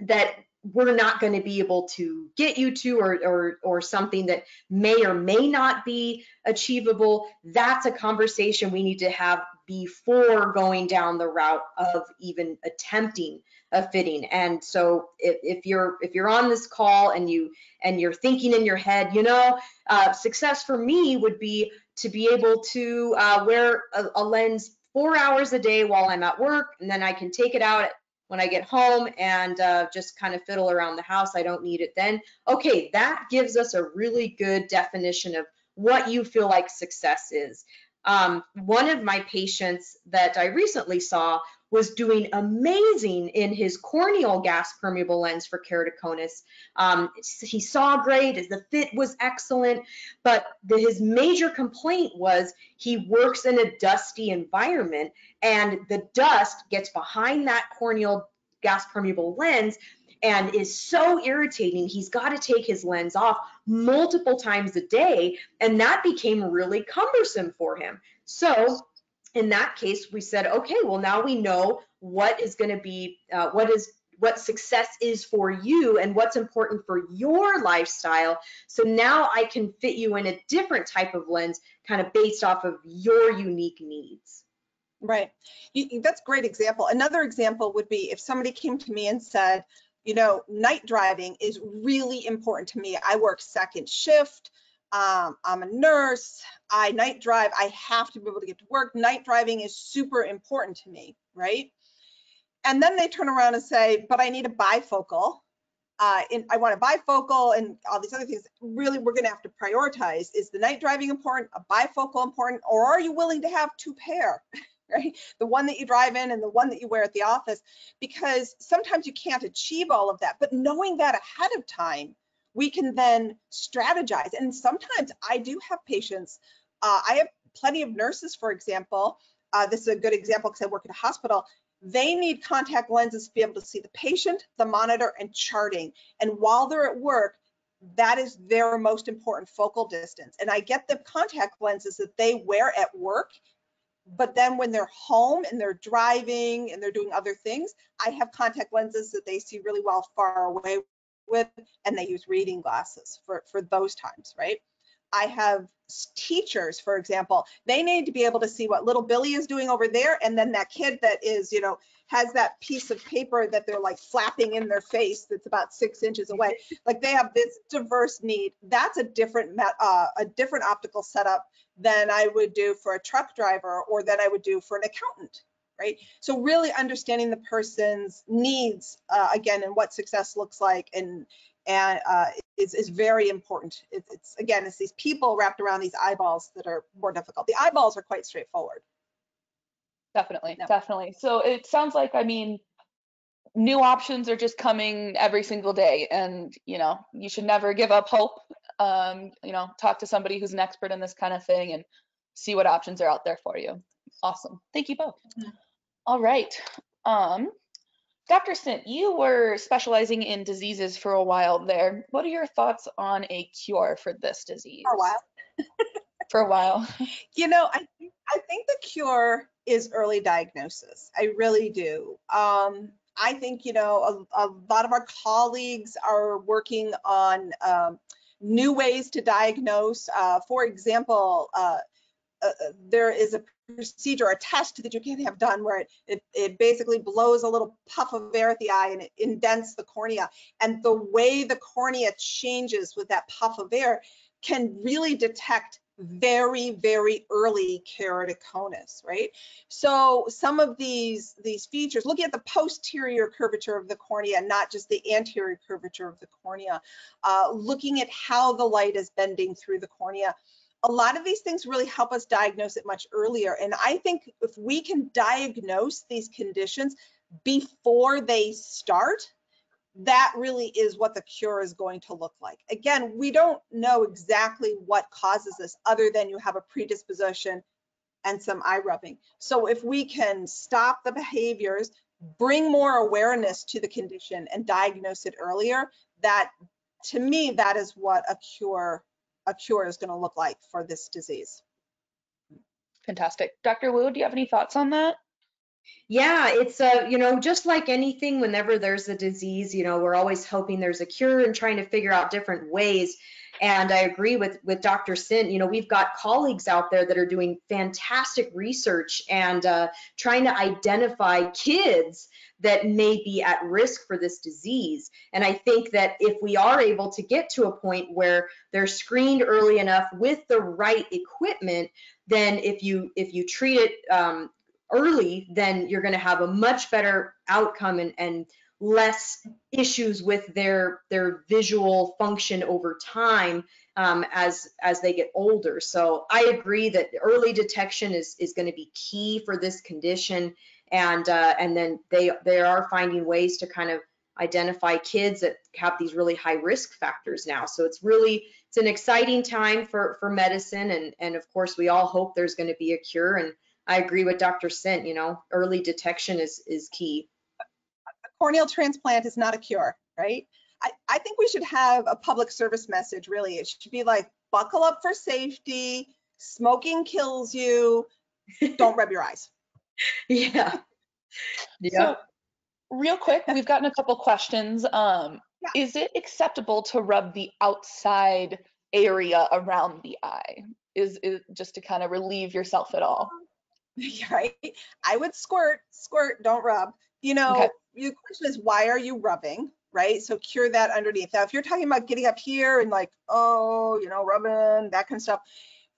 that we're not going to be able to get you to or, or or something that may or may not be achievable that's a conversation we need to have before going down the route of even attempting a fitting. And so if, if you're if you're on this call and you and you're thinking in your head you know uh, success for me would be to be able to uh, wear a, a lens four hours a day while i'm at work and then i can take it out when I get home and uh, just kind of fiddle around the house. I don't need it then. Okay, that gives us a really good definition of what you feel like success is. Um, one of my patients that I recently saw was doing amazing in his corneal gas permeable lens for keratoconus. Um, he saw great, the fit was excellent, but the, his major complaint was he works in a dusty environment and the dust gets behind that corneal gas permeable lens and is so irritating. He's got to take his lens off multiple times a day, and that became really cumbersome for him. So in that case, we said, okay, well, now we know what is going to be, uh, what is what success is for you and what's important for your lifestyle. So now I can fit you in a different type of lens, kind of based off of your unique needs. Right. You, that's great example. Another example would be if somebody came to me and said, you know, night driving is really important to me. I work second shift. Um, I'm a nurse. I night drive. I have to be able to get to work. Night driving is super important to me, right? And then they turn around and say, but I need a bifocal. Uh, and I want a bifocal and all these other things. Really, we're going to have to prioritize. Is the night driving important, a bifocal important, or are you willing to have two pair? [LAUGHS] right? The one that you drive in and the one that you wear at the office, because sometimes you can't achieve all of that. But knowing that ahead of time we can then strategize. And sometimes I do have patients, uh, I have plenty of nurses, for example, uh, this is a good example because I work at a hospital. They need contact lenses to be able to see the patient, the monitor, and charting. And while they're at work, that is their most important focal distance. And I get the contact lenses that they wear at work. But then when they're home and they're driving and they're doing other things, I have contact lenses that they see really well far away with and they use reading glasses for, for those times, right? I have teachers, for example, they need to be able to see what little Billy is doing over there. And then that kid that is, you know, has that piece of paper that they're like flapping in their face that's about six inches away. [LAUGHS] Like they have this diverse need. That's a different, uh, a different optical setup than I would do for a truck driver or than I would do for an accountant, right? So really understanding the person's needs, uh, again, and what success looks like and and uh, is, is very important. It's, it's, again, it's these people wrapped around these eyeballs that are more difficult. The eyeballs are quite straightforward. Definitely, no. definitely. So it sounds like, I mean, new options are just coming every single day, and you know, you should never give up hope. Um, you know, talk to somebody who's an expert in this kind of thing and see what options are out there for you. Awesome. Thank you both. All right. Um, Dr. Sindt, you were specializing in diseases for a while there. What are your thoughts on a cure for this disease? For a while. [LAUGHS] for a while. You know, I think I think the cure is early diagnosis. I really do. Um, I think you know a, a, lot of our colleagues are working on um, new ways to diagnose. Uh, for example, uh, uh, there is a procedure, a test that you can have done where it, it, it, basically blows a little puff of air at the eye and it indents the cornea. And the way the cornea changes with that puff of air can really detect very, very early keratoconus, right? So some of these, these features, looking at the posterior curvature of the cornea, not just the anterior curvature of the cornea, uh, looking at how the light is bending through the cornea, a lot of these things really help us diagnose it much earlier. And I think if we can diagnose these conditions before they start, that really is what the cure is going to look like. Again, we don't know exactly what causes this other than you have a predisposition and some eye rubbing. So if we can stop the behaviors, bring more awareness to the condition and diagnose it earlier, that to me, that is what a cure a cure is going to look like for this disease. Fantastic. Dr. Woo, do you have any thoughts on that? Yeah, it's a, uh, you know, just like anything, whenever there's a disease, you know, we're always hoping there's a cure and trying to figure out different ways. And I agree with with Dr. Sindt, You know, we've got colleagues out there that are doing fantastic research and uh, trying to identify kids that may be at risk for this disease. And I think that if we are able to get to a point where they're screened early enough with the right equipment, then if you if you treat it um, early, then you're going to have a much better outcome and, and less issues with their their visual function over time um, as as they get older. So I agree that early detection is is going to be key for this condition, and uh, and then they they are finding ways to kind of identify kids that have these really high risk factors now. So it's really it's an exciting time for for medicine, and and of course we all hope there's going to be a cure. And I agree with Dr. Sindt. You know, early detection is is key. A corneal transplant is not a cure, right? I, I think we should have a public service message, really. It should be like, buckle up for safety, smoking kills you, don't rub your eyes. [LAUGHS] Yeah. So, real quick, we've gotten a couple questions. Um, Yeah. Is it acceptable to rub the outside area around the eye? Is, is just to kind of relieve yourself at all? [LAUGHS] right? I would squirt, squirt, don't rub. You know, Okay. Your question is why are you rubbing, right? So cure that underneath. Now, if you're talking about getting up here and like, oh, you know, rubbing, that kind of stuff.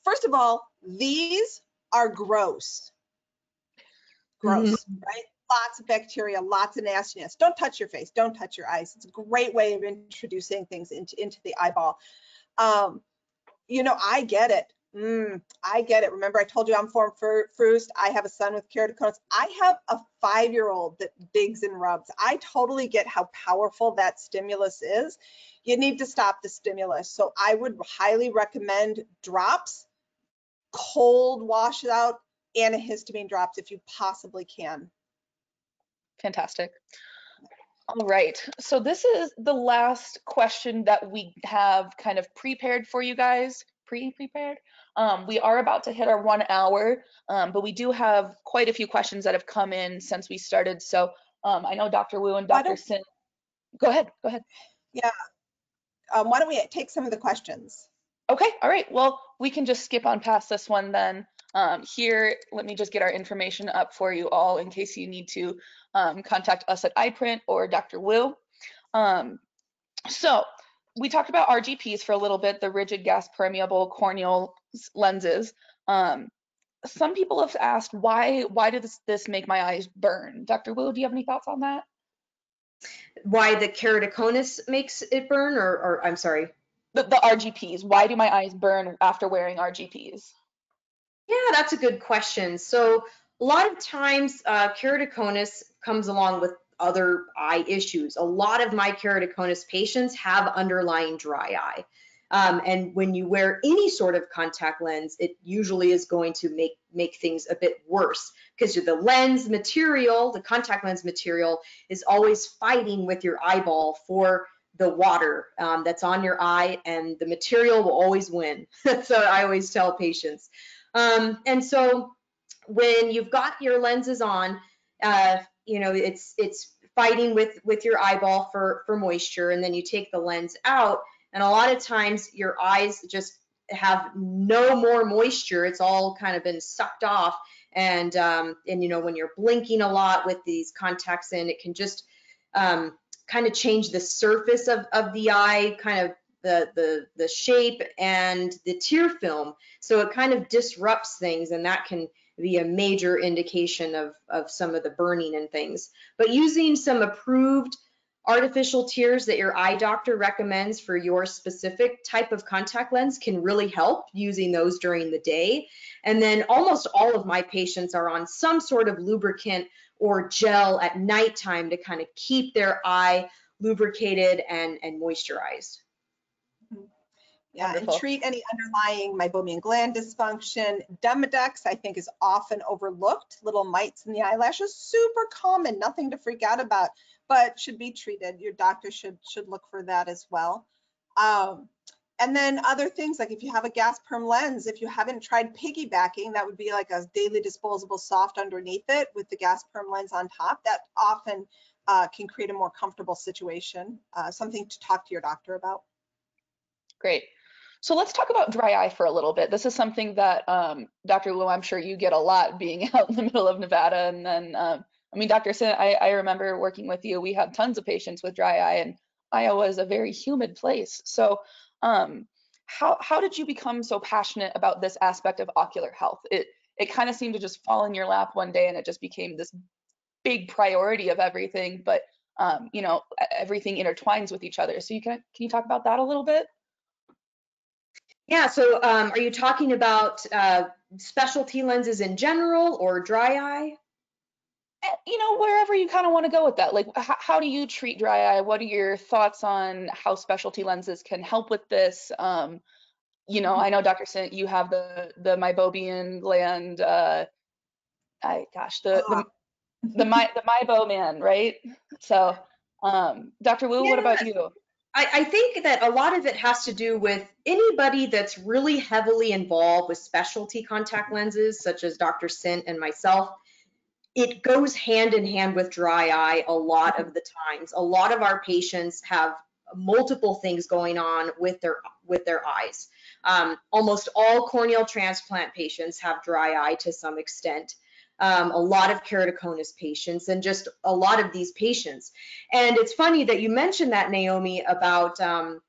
First of all, these are gross. Gross, right? Lots of bacteria, lots of nastiness. Don't touch your face. Don't touch your eyes. It's a great way of introducing things into, into the eyeball. Um, you know, I get it. Mm, I get it. Remember, I told you I'm form first. I have a son with keratoconus. I have a five-year-old that digs and rubs. I totally get how powerful that stimulus is. You need to stop the stimulus. So I would highly recommend drops, cold wash out antihistamine drops if you possibly can. Fantastic. All right, so this is the last question that we have kind of prepared for you guys, pre-prepared. Um, we are about to hit our one hour, um, but we do have quite a few questions that have come in since we started. So um, I know Dr. Woo and Dr. Sindt. Go ahead, go ahead. Um, why don't we take some of the questions? Okay, all right. Well, we can just skip on past this one then. Um, here, let me just get our information up for you all in case you need to um, contact us at EyePrint or Dr. Woo. Um, so we talked about RGPs for a little bit, the rigid gas permeable corneal lenses. Um, some people have asked why why does this make my eyes burn? Dr. Woo, do you have any thoughts on that? Why the keratoconus makes it burn, or, or I'm sorry. The, the RGPs, why do my eyes burn after wearing RGPs? Yeah, that's a good question. So a lot of times, uh, keratoconus comes along with other eye issues. A lot of my keratoconus patients have underlying dry eye. Um, and when you wear any sort of contact lens, it usually is going to make, make things a bit worse because the lens material, the contact lens material is always fighting with your eyeball for the water um, that's on your eye and the material will always win. [LAUGHS] so I always tell patients. Um, and so when you've got your lenses on, uh, you know, it's it's fighting with with your eyeball for for moisture, and then you take the lens out, and a lot of times your eyes just have no more moisture. It's all kind of been sucked off, and um, and you know when you're blinking a lot with these contacts in, it can just um, kind of change the surface of of the eye, kind of the the the shape and the tear film so it kind of disrupts things and that can be a major indication of, of some of the burning and things. But using some approved artificial tears that your eye doctor recommends for your specific type of contact lens can really help using those during the day. And then almost all of my patients are on some sort of lubricant or gel at nighttime to kind of keep their eye lubricated and, and moisturized. Yeah, and treat any underlying meibomian gland dysfunction. Demodex, I think, is often overlooked. Little mites in the eyelashes, super common, nothing to freak out about, but should be treated. Your doctor should should look for that as well. Um, and then other things like if you have a gas perm lens, if you haven't tried piggybacking, that would be like a daily disposable soft underneath it with the gas perm lens on top. That often uh, can create a more comfortable situation. Uh, something to talk to your doctor about. Great. So let's talk about dry eye for a little bit. This is something that um, Dr. Woo, I'm sure you get a lot being [LAUGHS] out in the middle of Nevada. And then, um, I mean, Dr. Sindt, I, I remember working with you. We had tons of patients with dry eye, and Iowa is a very humid place. So, um, how how did you become so passionate about this aspect of ocular health? It it kind of seemed to just fall in your lap one day and it just became this big priority of everything. But um, you know, everything intertwines with each other. So you can can you talk about that a little bit? Yeah, so um, are you talking about uh, specialty lenses in general or dry eye? Eh, You know, wherever you kind of want to go with that. Like, h- how do you treat dry eye? What are your thoughts on how specialty lenses can help with this? Um, you know, I know Dr. Sindt, you have the the meibomian gland. Uh, I gosh, the the the my the Meibo man, right? So, um, Dr. Woo, what about you? I, I think that a lot of it has to do with anybody that's really heavily involved with specialty contact lenses, such as Dr. Sindt and myself. It goes hand in hand with dry eye a lot of the times. A lot of our patients have multiple things going on with their with their eyes. Um, almost all corneal transplant patients have dry eye to some extent. Um, a lot of keratoconus patients and just a lot of these patients. And it's funny that you mentioned that, Naomi, about, um,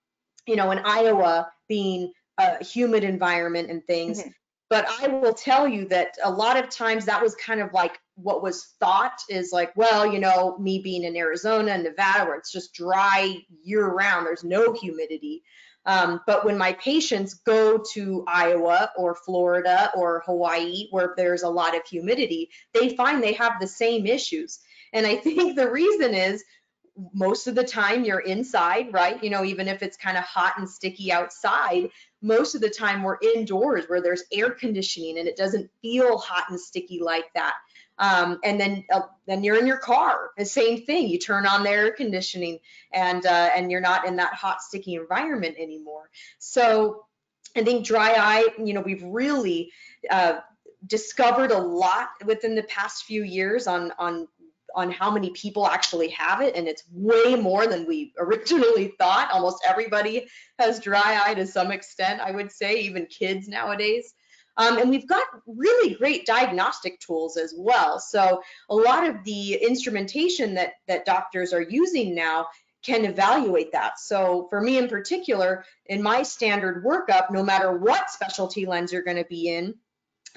you know, in Iowa being a humid environment and things. Mhm. But I will tell you that a lot of times that was kind of like what was thought is like, well, you know, me being in Arizona and Nevada where it's just dry year round, there's no humidity. Um, but when my patients go to Iowa or Florida or Hawaii where there's a lot of humidity, they find they have the same issues. And I [LAUGHS] think the reason is most of the time you're inside, right? You know, even if it's kind of hot and sticky outside, most of the time we're indoors where there's air conditioning and it doesn't feel hot and sticky like that. Um, and then uh, then you're in your car, the same thing. You turn on the air conditioning and uh, and you're not in that hot sticky environment anymore. So I think dry eye, you know, we've really uh, discovered a lot within the past few years on on on how many people actually have it and it's way more than we originally [LAUGHS] thought almost everybody has dry eye to some extent i would say even kids nowadays um, and we've got really great diagnostic tools as well so a lot of the instrumentation that that doctors are using now can evaluate that so for me in particular in my standard workup no matter what specialty lens you're going to be in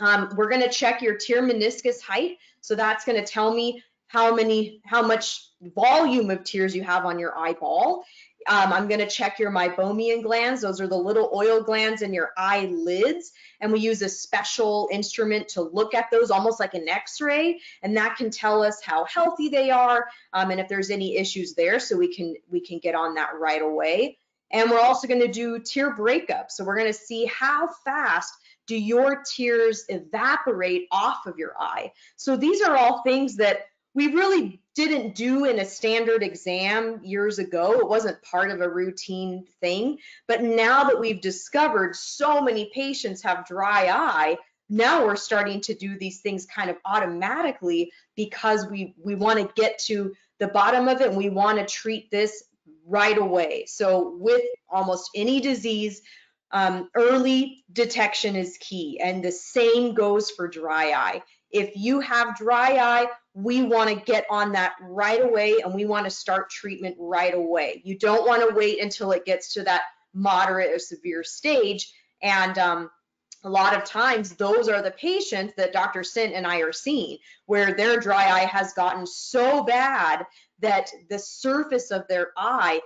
um, we're going to check your tear meniscus height. So that's going to tell me how many, how much volume of tears you have on your eyeball. Um, I'm going to check your meibomian glands. Those are the little oil glands in your eyelids. And we use a special instrument to look at those almost like an x-ray. And that can tell us how healthy they are um, and if there's any issues there. So we can, we can get on that right away. And we're also going to do tear breakup. So we're going to see how fast do your tears evaporate off of your eye? So these are all things that we really didn't do in a standard exam years ago. It wasn't part of a routine thing. But now that we've discovered so many patients have dry eye, now we're starting to do these things kind of automatically because we, we want to get to the bottom of it and we want to treat this right away. So with almost any disease, um, early detection is key and the same goes for dry eye. If you have dry eye, we want to get on that right away and we want to start treatment right away. You don't want to wait until it gets to that moderate or severe stage. And um, a lot of times those are the patients that Dr. Sindt and I are seeing where their dry eye has gotten so bad that the surface of their eye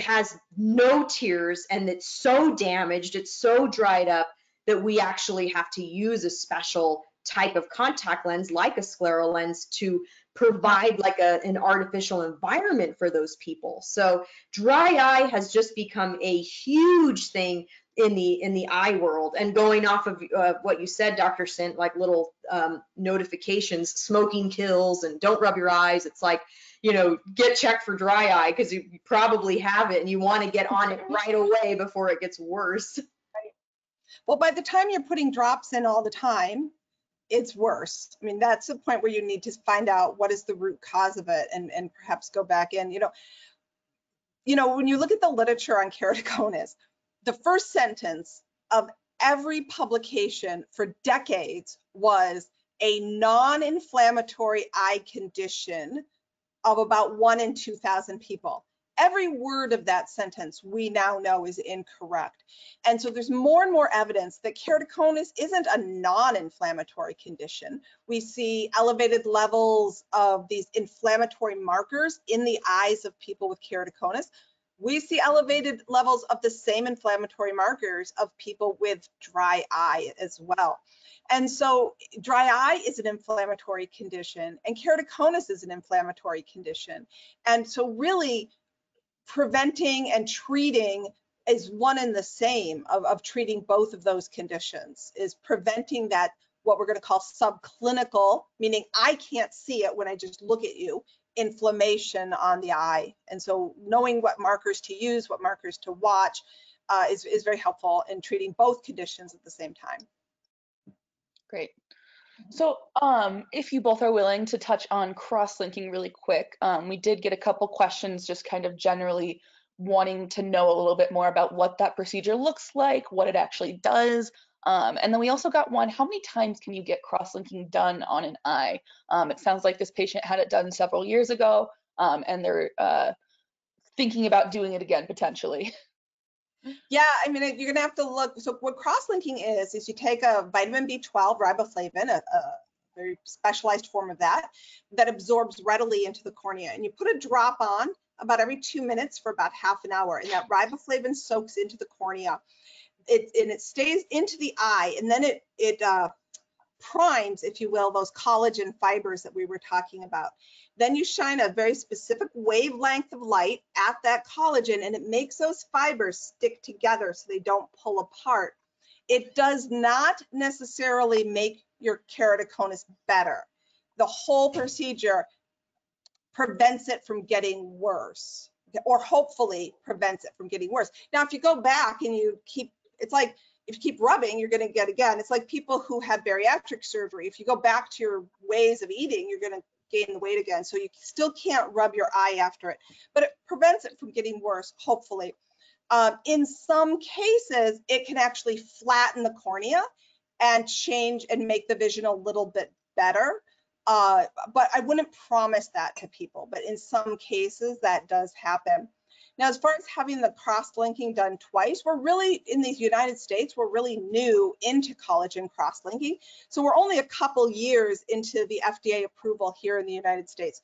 has no tears and it's so damaged, it's so dried up that we actually have to use a special type of contact lens like a scleral lens to provide like a, an artificial environment for those people. So dry eye has just become a huge thing in the in the eye world. And going off of uh, what you said dr sindt like little um, notifications smoking kills and don't rub your eyes. It's like you know get checked for dry eye because you probably have it and you want to get on it [LAUGHS] right away before it gets worse. Well, by the time you're putting drops in all the time, it's worse. I mean, that's the point where you need to find out what is the root cause of it and, and perhaps go back in, you know. You know, when you look at the literature on keratoconus, the first sentence of every publication for decades was a non-inflammatory eye condition of about one in 2,000 people. Every word of that sentence we now know is incorrect. And so there's more and more evidence that keratoconus isn't a non-inflammatory condition. We see elevated levels of these inflammatory markers in the eyes of people with keratoconus. We see elevated levels of the same inflammatory markers of people with dry eye as well. And so dry eye is an inflammatory condition and keratoconus is an inflammatory condition. And so really preventing and treating is one and the same of, of treating both of those conditions is preventing that what we're going to call subclinical, meaning I can't see it when I just look at you, inflammation on the eye. And so knowing what markers to use, what markers to watch uh, is, is very helpful in treating both conditions at the same time. Great. So um, if you both are willing to touch on cross-linking really quick, um, we did get a couple questions just kind of generally wanting to know a little bit more about what that procedure looks like, what it actually does. Um, and then we also got one, how many times can you get cross-linking done on an eye? Um, it sounds like this patient had it done several years ago um, and they're uh, thinking about doing it again potentially. [LAUGHS] Yeah, I mean, you're gonna have to look. So what cross-linking is, is you take a vitamin B12 riboflavin, a, a, very specialized form of that, that absorbs readily into the cornea, and you put a drop on about every two minutes for about half an hour, and that riboflavin soaks into the cornea. It and it stays into the eye, and then it it uh, primes, if you will, those collagen fibers that we were talking about. Then you shine a very specific wavelength of light at that collagen and it makes those fibers stick together so they don't pull apart. It does not necessarily make your keratoconus better. The whole procedure prevents it from getting worse or hopefully prevents it from getting worse. Now, if you go back and you keep, it's like if you keep rubbing, you're going to get again. It's like people who have bariatric surgery. If you go back to your ways of eating, you're going to gain the weight again. So you still can't rub your eye after it, but it prevents it from getting worse, hopefully. Um, in some cases, it can actually flatten the cornea and change and make the vision a little bit better. Uh, but I wouldn't promise that to people, but in some cases that does happen. Now, as far as having the cross-linking done twice, we're really, in the United States, we're really new into collagen cross-linking. So we're only a couple years into the FDA approval here in the United States.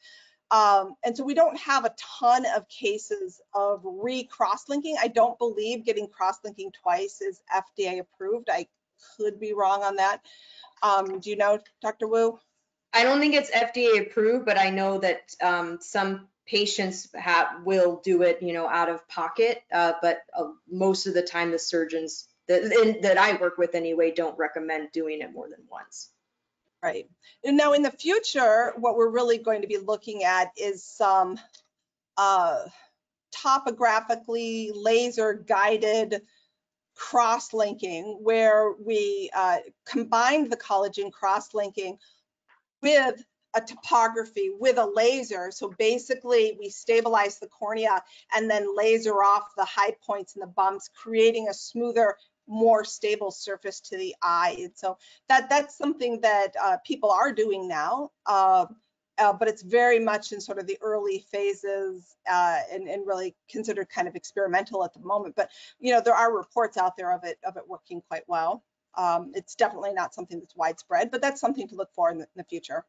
Um, and so we don't have a ton of cases of re-cross-linking. I don't believe getting cross-linking twice is FDA approved. I could be wrong on that. Um, do you know, Dr. Woo? I don't think it's FDA approved, but I know that um, some patients have, will do it, you know, out of pocket. Uh, but uh, most of the time, the surgeons that, that I work with anyway don't recommend doing it more than once. Right. And now in the future, what we're really going to be looking at is some uh, topographically laser guided cross-linking where we uh, combined the collagen cross-linking with a topography with a laser. So basically we stabilize the cornea and then laser off the high points and the bumps, creating a smoother, more stable surface to the eye. And so that that's something that uh, people are doing now. Uh, uh, but it's very much in sort of the early phases uh, and, and, really considered kind of experimental at the moment. But you know, there are reports out there of it of it working quite well. Um, it's definitely not something that's widespread, but that's something to look for in the, in the future.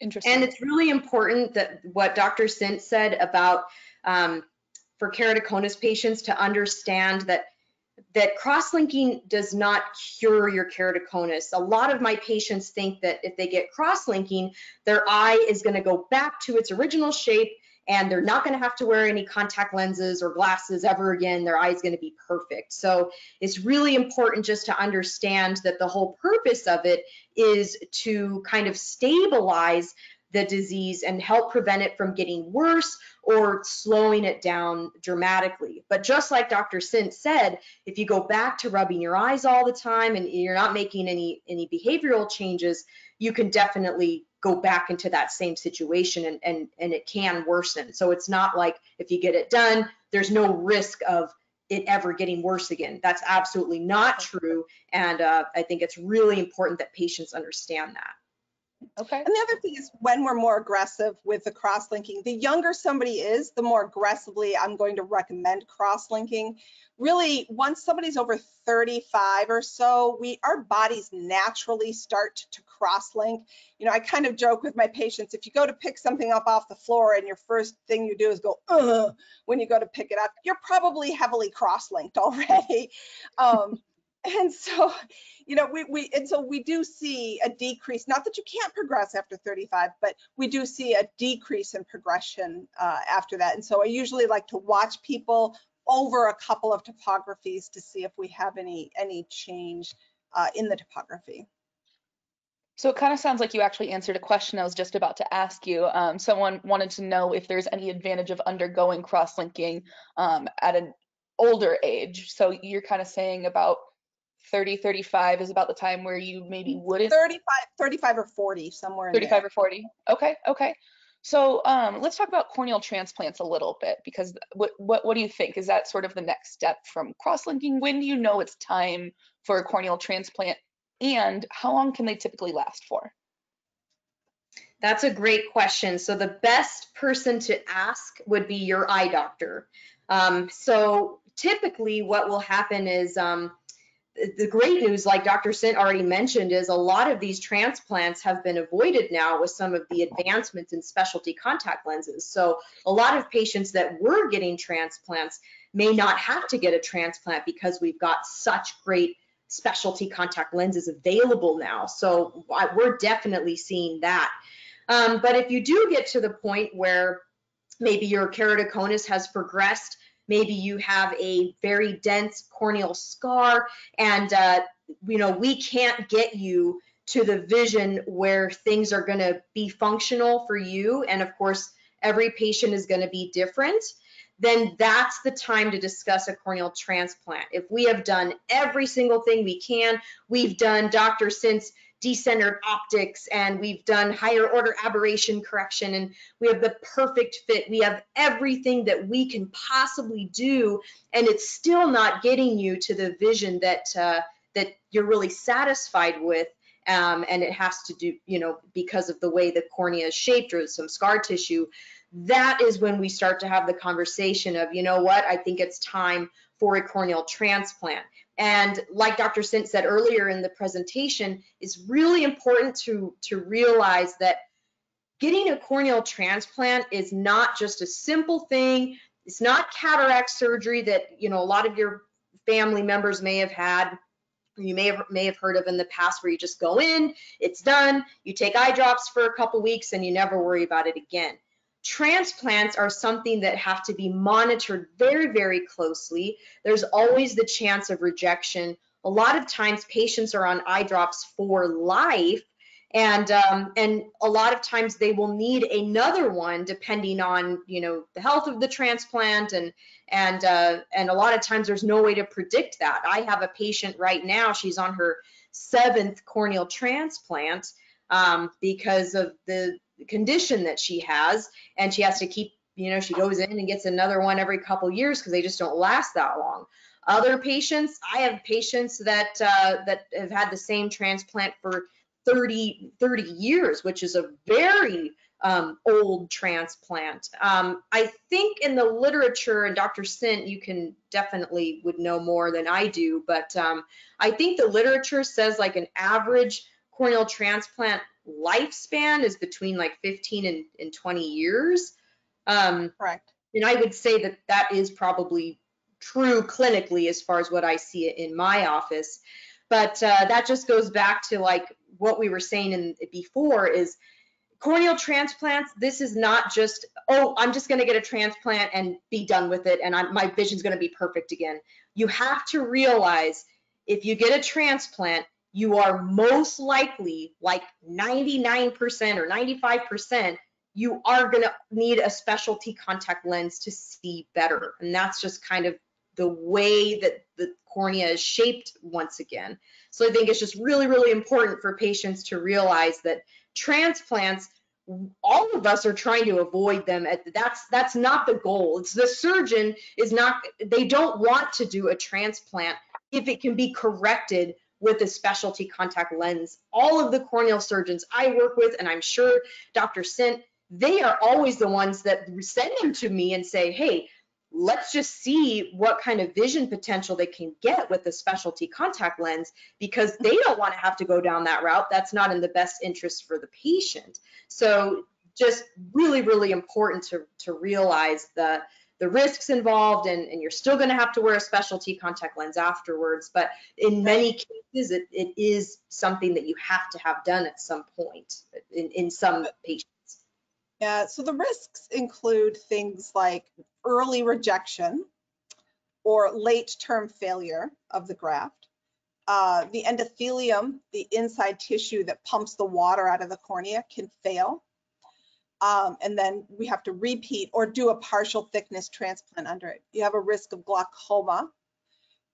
Interesting. And it's really important that what Dr. Sindt said about um, for keratoconus patients to understand that that cross-linking does not cure your keratoconus. A lot of my patients think that if they get cross-linking, their eye is going to go back to its original shape and they're not going to have to wear any contact lenses or glasses ever again. Their eye is going to be perfect. So it's really important just to understand that the whole purpose of it is to kind of stabilize the disease and help prevent it from getting worse or slowing it down dramatically. But just like Dr. Sindt said, if you go back to rubbing your eyes all the time and you're not making any any behavioral changes, you can definitely go back into that same situation and, and, and it can worsen. So it's not like if you get it done, there's no risk of it ever getting worse again. That's absolutely not true. And uh, I think it's really important that patients understand that. Okay. And the other thing is when we're more aggressive with the cross-linking, the younger somebody is, the more aggressively I'm going to recommend cross-linking. Really, once somebody's over 35 or so, we our bodies naturally start to cross-link. You know, I kind of joke with my patients, if you go to pick something up off the floor and your first thing you do is go, Ugh, when you go to pick it up, you're probably heavily cross-linked [LAUGHS] already. Um, and so, you know, we, we, and so we do see a decrease, not that you can't progress after 35, but we do see a decrease in progression uh, after that. And so I usually like to watch people over a couple of topographies to see if we have any, any change uh, in the topography. So it kind of sounds like you actually answered a question I was just about to ask you. Um, someone wanted to know if there's any advantage of undergoing cross-linking um, at an older age. So you're kind of saying about 30, 35 is about the time where you maybe wouldn't 35, 35 or 40, somewhere in 35 there. or 40. Okay, okay. So um, let's talk about corneal transplants a little bit because what, what what do you think? Is that sort of the next step from cross-linking? When do you know it's time for a corneal transplant, and how long can they typically last for? That's a great question. So the best person to ask would be your eye doctor. Um, so typically what will happen is um, the great news, like Dr. Sindt already mentioned, is a lot of these transplants have been avoided now with some of the advancements in specialty contact lenses. So a lot of patients that were getting transplants may not have to get a transplant because we've got such great specialty contact lenses available now. So we're definitely seeing that. Um, but if you do get to the point where maybe your keratoconus has progressed, maybe you have a very dense corneal scar and uh, you know we can't get you to the vision where things are going to be functional for you and of course every patient is going to be different then that's the time to discuss a corneal transplant. If we have done every single thing we can, we've done Dr. Sindt's decentered optics and we've done higher order aberration correction and we have the perfect fit. We have everything that we can possibly do and it's still not getting you to the vision that uh, that you're really satisfied with. Um, and it has to do, you know, because of the way the cornea is shaped or some scar tissue that is when we start to have the conversation of, you know what, I think it's time for a corneal transplant. And like Dr. Sindt said earlier in the presentation, it's really important to, to realize that getting a corneal transplant is not just a simple thing. It's not cataract surgery that, you know, a lot of your family members may have had you may have may have heard of in the past where you just go in, it's done, you take eye drops for a couple weeks and you never worry about it again. Transplants are something that have to be monitored very, very closely. There's always the chance of rejection. A lot of times patients are on eye drops for life and um, and a lot of times they will need another one depending on you know the health of the transplant and and uh, and a lot of times there's no way to predict that. I have a patient right now. She's on her seventh corneal transplant um, because of the condition that she has and she has to keep you know she goes in and gets another one every couple years because they just don't last that long. Other patients i have patients that uh, that have had the same transplant for 30 30 years which is a very um, old transplant. Um, i think in the literature and dr sindt you can definitely would know more than i do but um, i think the literature says like an average corneal transplant lifespan is between like 15 and, and 20 years. Um, Correct. And I would say that that is probably true clinically as far as what I see in my office. But uh, that just goes back to like what we were saying in, before is corneal transplants. This is not just, oh, I'm just going to get a transplant and be done with it and I'm, my vision's going to be perfect again. You have to realize if you get a transplant, you are most likely like 99% or 95%, you are going to need a specialty contact lens to see better. And that's just kind of the way that the cornea is shaped once again. So I think it's just really, really important for patients to realize that transplants, all of us are trying to avoid them. That's that's not the goal. It's the surgeon is not, they don't want to do a transplant if it can be corrected with a specialty contact lens. All of the corneal surgeons I work with, and I'm sure Dr. Sindt, they are always the ones that send them to me and say, hey, let's just see what kind of vision potential they can get with a specialty contact lens because they don't want to have to go down that route. That's not in the best interest for the patient. So just really, really important to, to realize the, the risks involved and, and you're still going to have to wear a specialty contact lens afterwards. But in many cases, it, it is something that you have to have done at some point in, in some patients. Yeah, so the risks include things like early rejection or late term failure of the graft. Uh, the endothelium, the inside tissue that pumps the water out of the cornea can fail. Um, and then we have to repeat or do a partial thickness transplant under it. You have a risk of glaucoma.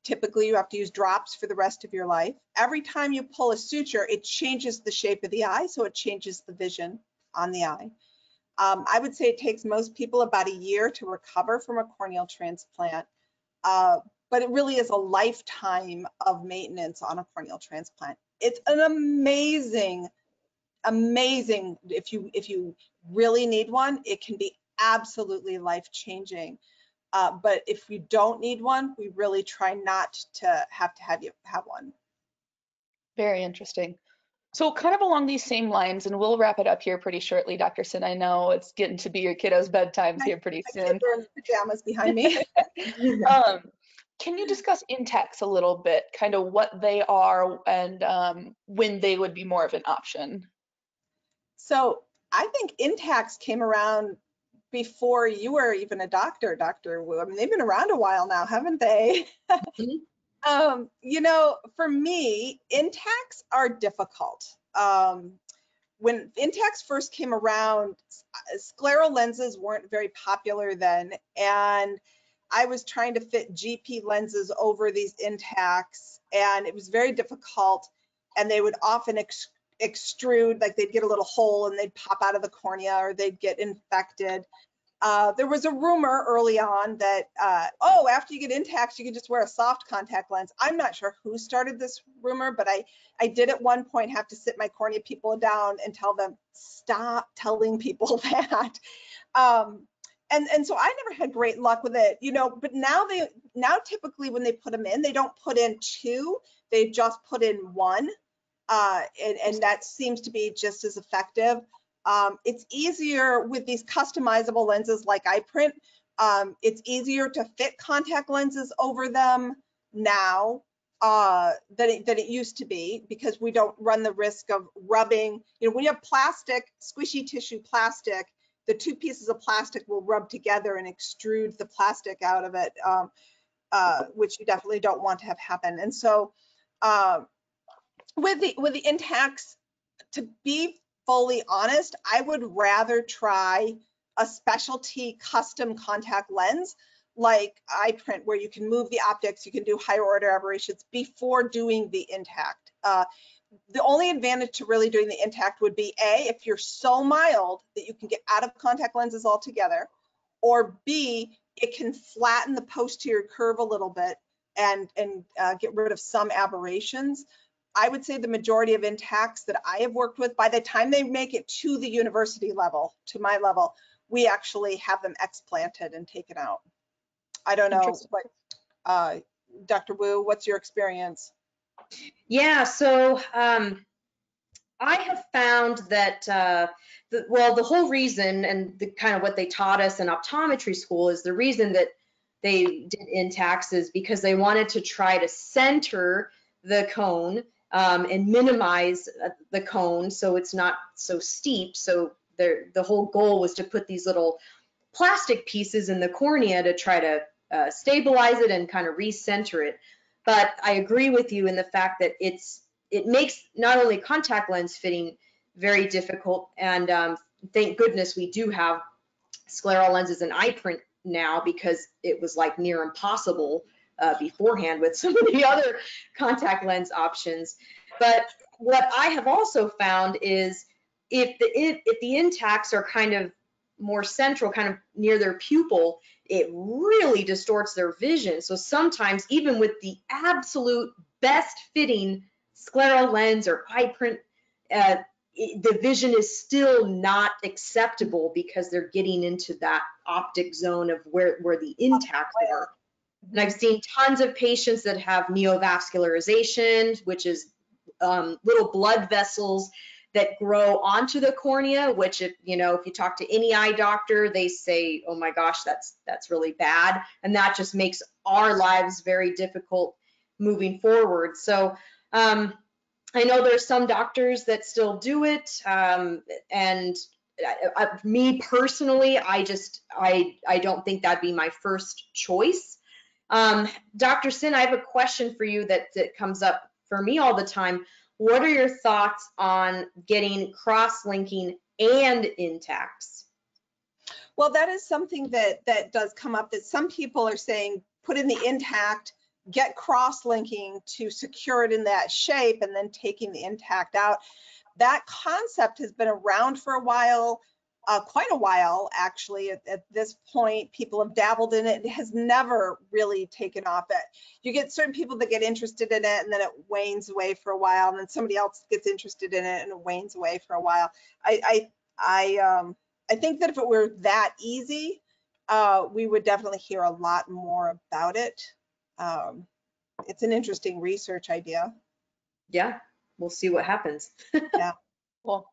Typically, you have to use drops for the rest of your life. Every time you pull a suture, it changes the shape of the eye, so it changes the vision on the eye. Um, I would say it takes most people about a year to recover from a corneal transplant, uh, but it really is a lifetime of maintenance on a corneal transplant. It's an amazing, amazing, if you, if you really need one, it can be absolutely life-changing. Uh, but if you don't need one, we really try not to have to have you have one. Very interesting. So kind of along these same lines, and we'll wrap it up here pretty shortly, Dr. Sindt. I know it's getting to be your kiddos' bedtimes here pretty soon. pajamas behind me. [LAUGHS] [LAUGHS] Um, can you discuss Intacs a little bit, kind of what they are and um, when they would be more of an option? So I think Intacs came around before you were even a doctor, Dr. Woo. I mean, they've been around a while now, haven't they? Mhm. [LAUGHS] um, you know, for me, Intacs are difficult. Um, when Intacs first came around, scleral lenses weren't very popular then, and I was trying to fit GP lenses over these Intacs, and it was very difficult. And they would often ex- extrude, like they'd get a little hole and they'd pop out of the cornea or they'd get infected. Uh, there was a rumor early on that, uh, oh, after you get Intacs, you can just wear a soft contact lens. I'm not sure who started this rumor, but I, I did at one point have to sit my cornea people down and tell them, stop telling people [LAUGHS] that. Um, and, and so I never had great luck with it, you know, but now they, now typically when they put them in, they don't put in two, they just put in one. Uh, and, and that seems to be just as effective. Um, it's easier with these customizable lenses like EyePrint. Um, it's easier to fit contact lenses over them now uh, than, it, than it used to be because we don't run the risk of rubbing. You know, when you have plastic, squishy tissue plastic, the two pieces of plastic will rub together and extrude the plastic out of it, um, uh, which you definitely don't want to have happen. And so um, with the with the Intacs, to be fully honest, I would rather try a specialty custom contact lens like EyePrint, where you can move the optics, you can do higher order aberrations before doing the intact. Uh, the only advantage to really doing the intact would be A, if you're so mild that you can get out of contact lenses altogether, or B, it can flatten the posterior curve a little bit and, and uh, get rid of some aberrations. I would say the majority of Intacs that I have worked with, by the time they make it to the university level, to my level, we actually have them explanted and taken out. I don't know what, uh, Dr. Woo, what's your experience? Yeah, so um, I have found that, uh, the, well, the whole reason and the kind of what they taught us in optometry school is the reason that they did Intacs is because they wanted to try to center the cone um, and minimize uh, the cone so it's not so steep. So the whole goal was to put these little plastic pieces in the cornea to try to uh, stabilize it and kind of recenter it. But I agree with you in the fact that it's it makes not only contact lens fitting very difficult, and um, thank goodness we do have scleral lenses and EyePrint now because it was like near impossible uh, beforehand with some of the other contact lens options. But what I have also found is if the if, if the Intacs are kind of more central, kind of near their pupil, it really distorts their vision. So sometimes even with the absolute best fitting scleral lens or EyePrint, uh, the vision is still not acceptable because they're getting into that optic zone of where, where the Intacs are. And I've seen tons of patients that have neovascularization, which is um, little blood vessels that grow onto the cornea, which if, you know, if you talk to any eye doctor, they say, oh my gosh, that's, that's really bad. And that just makes our lives very difficult moving forward. So um, I know there's some doctors that still do it. Um, and I, I, me personally, I just, I, I don't think that'd be my first choice. Um, Dr. Sindt, I have a question for you that, that comes up for me all the time. What are your thoughts on getting cross-linking and Intacs? Well, that is something that, that does come up, that some people are saying, put in the intact, get cross-linking to secure it in that shape, and then taking the intact out. That concept has been around for a while, uh, quite a while, actually. At, at this point, people have dabbled in it. It has never really taken off. It you get certain people that get interested in it, and then it wanes away for a while, and then somebody else gets interested in it, and it wanes away for a while. I, I, I, um, I think that if it were that easy, uh, we would definitely hear a lot more about it. Um, it's an interesting research idea. Yeah, we'll see what happens. [LAUGHS] Yeah. Cool.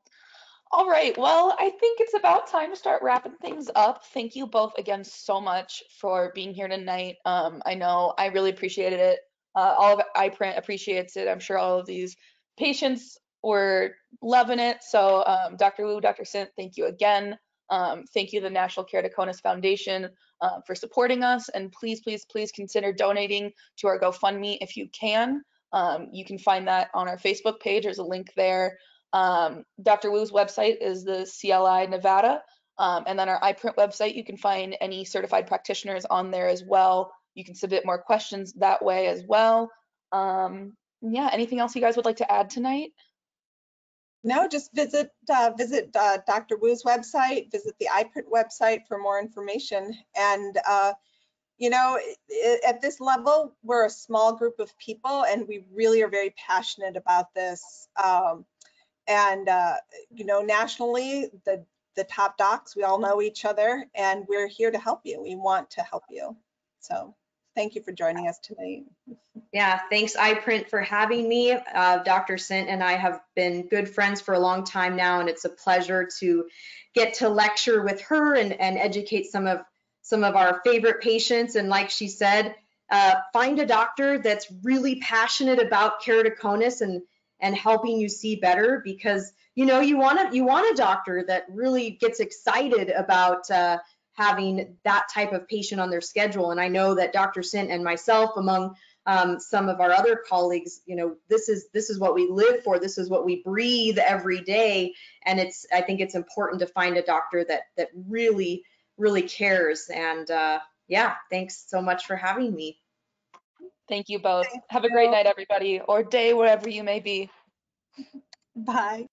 All right, well, I think it's about time to start wrapping things up. Thank you both again so much for being here tonight. Um, I know I really appreciated it. Uh, all of EyePrint appreciates it. I'm sure all of these patients were loving it. So um, Dr. Woo, Dr. Sindt, thank you again. Um, thank you, the National Keratoconus Foundation, uh, for supporting us. And please, please, please consider donating to our GoFundMe if you can. Um, you can find that on our Facebook page. There's a link there. Um, Dr. Woo's website is the CLI Nevada. Um, and then our EyePrint website, you can find any certified practitioners on there as well. You can submit more questions that way as well. Um, yeah, anything else you guys would like to add tonight? No, just visit uh, visit uh, Dr. Woo's website, visit the EyePrint website for more information. And uh, you know, at this level, we're a small group of people, and we really are very passionate about this. Um, and uh, you know, nationally, the the top docs, we all know each other, and we're here to help you. We want to help you. So, thank you for joining us tonight. Yeah, thanks EyePrint for having me. Uh, Dr. Sindt and I have been good friends for a long time now, and it's a pleasure to get to lecture with her and, and educate some of some of our favorite patients. And like she said, uh, find a doctor that's really passionate about keratoconus and and helping you see better because you know you want you want a doctor that really gets excited about uh, having that type of patient on their schedule. And I know that Dr. Sindt and myself, among um, some of our other colleagues, you know, this is this is what we live for. This is what we breathe every day. And it's I think it's important to find a doctor that that really really cares. And uh, yeah, thanks so much for having me. Thank you both. Thank Have a great you. night, everybody, or day, wherever you may be. Bye.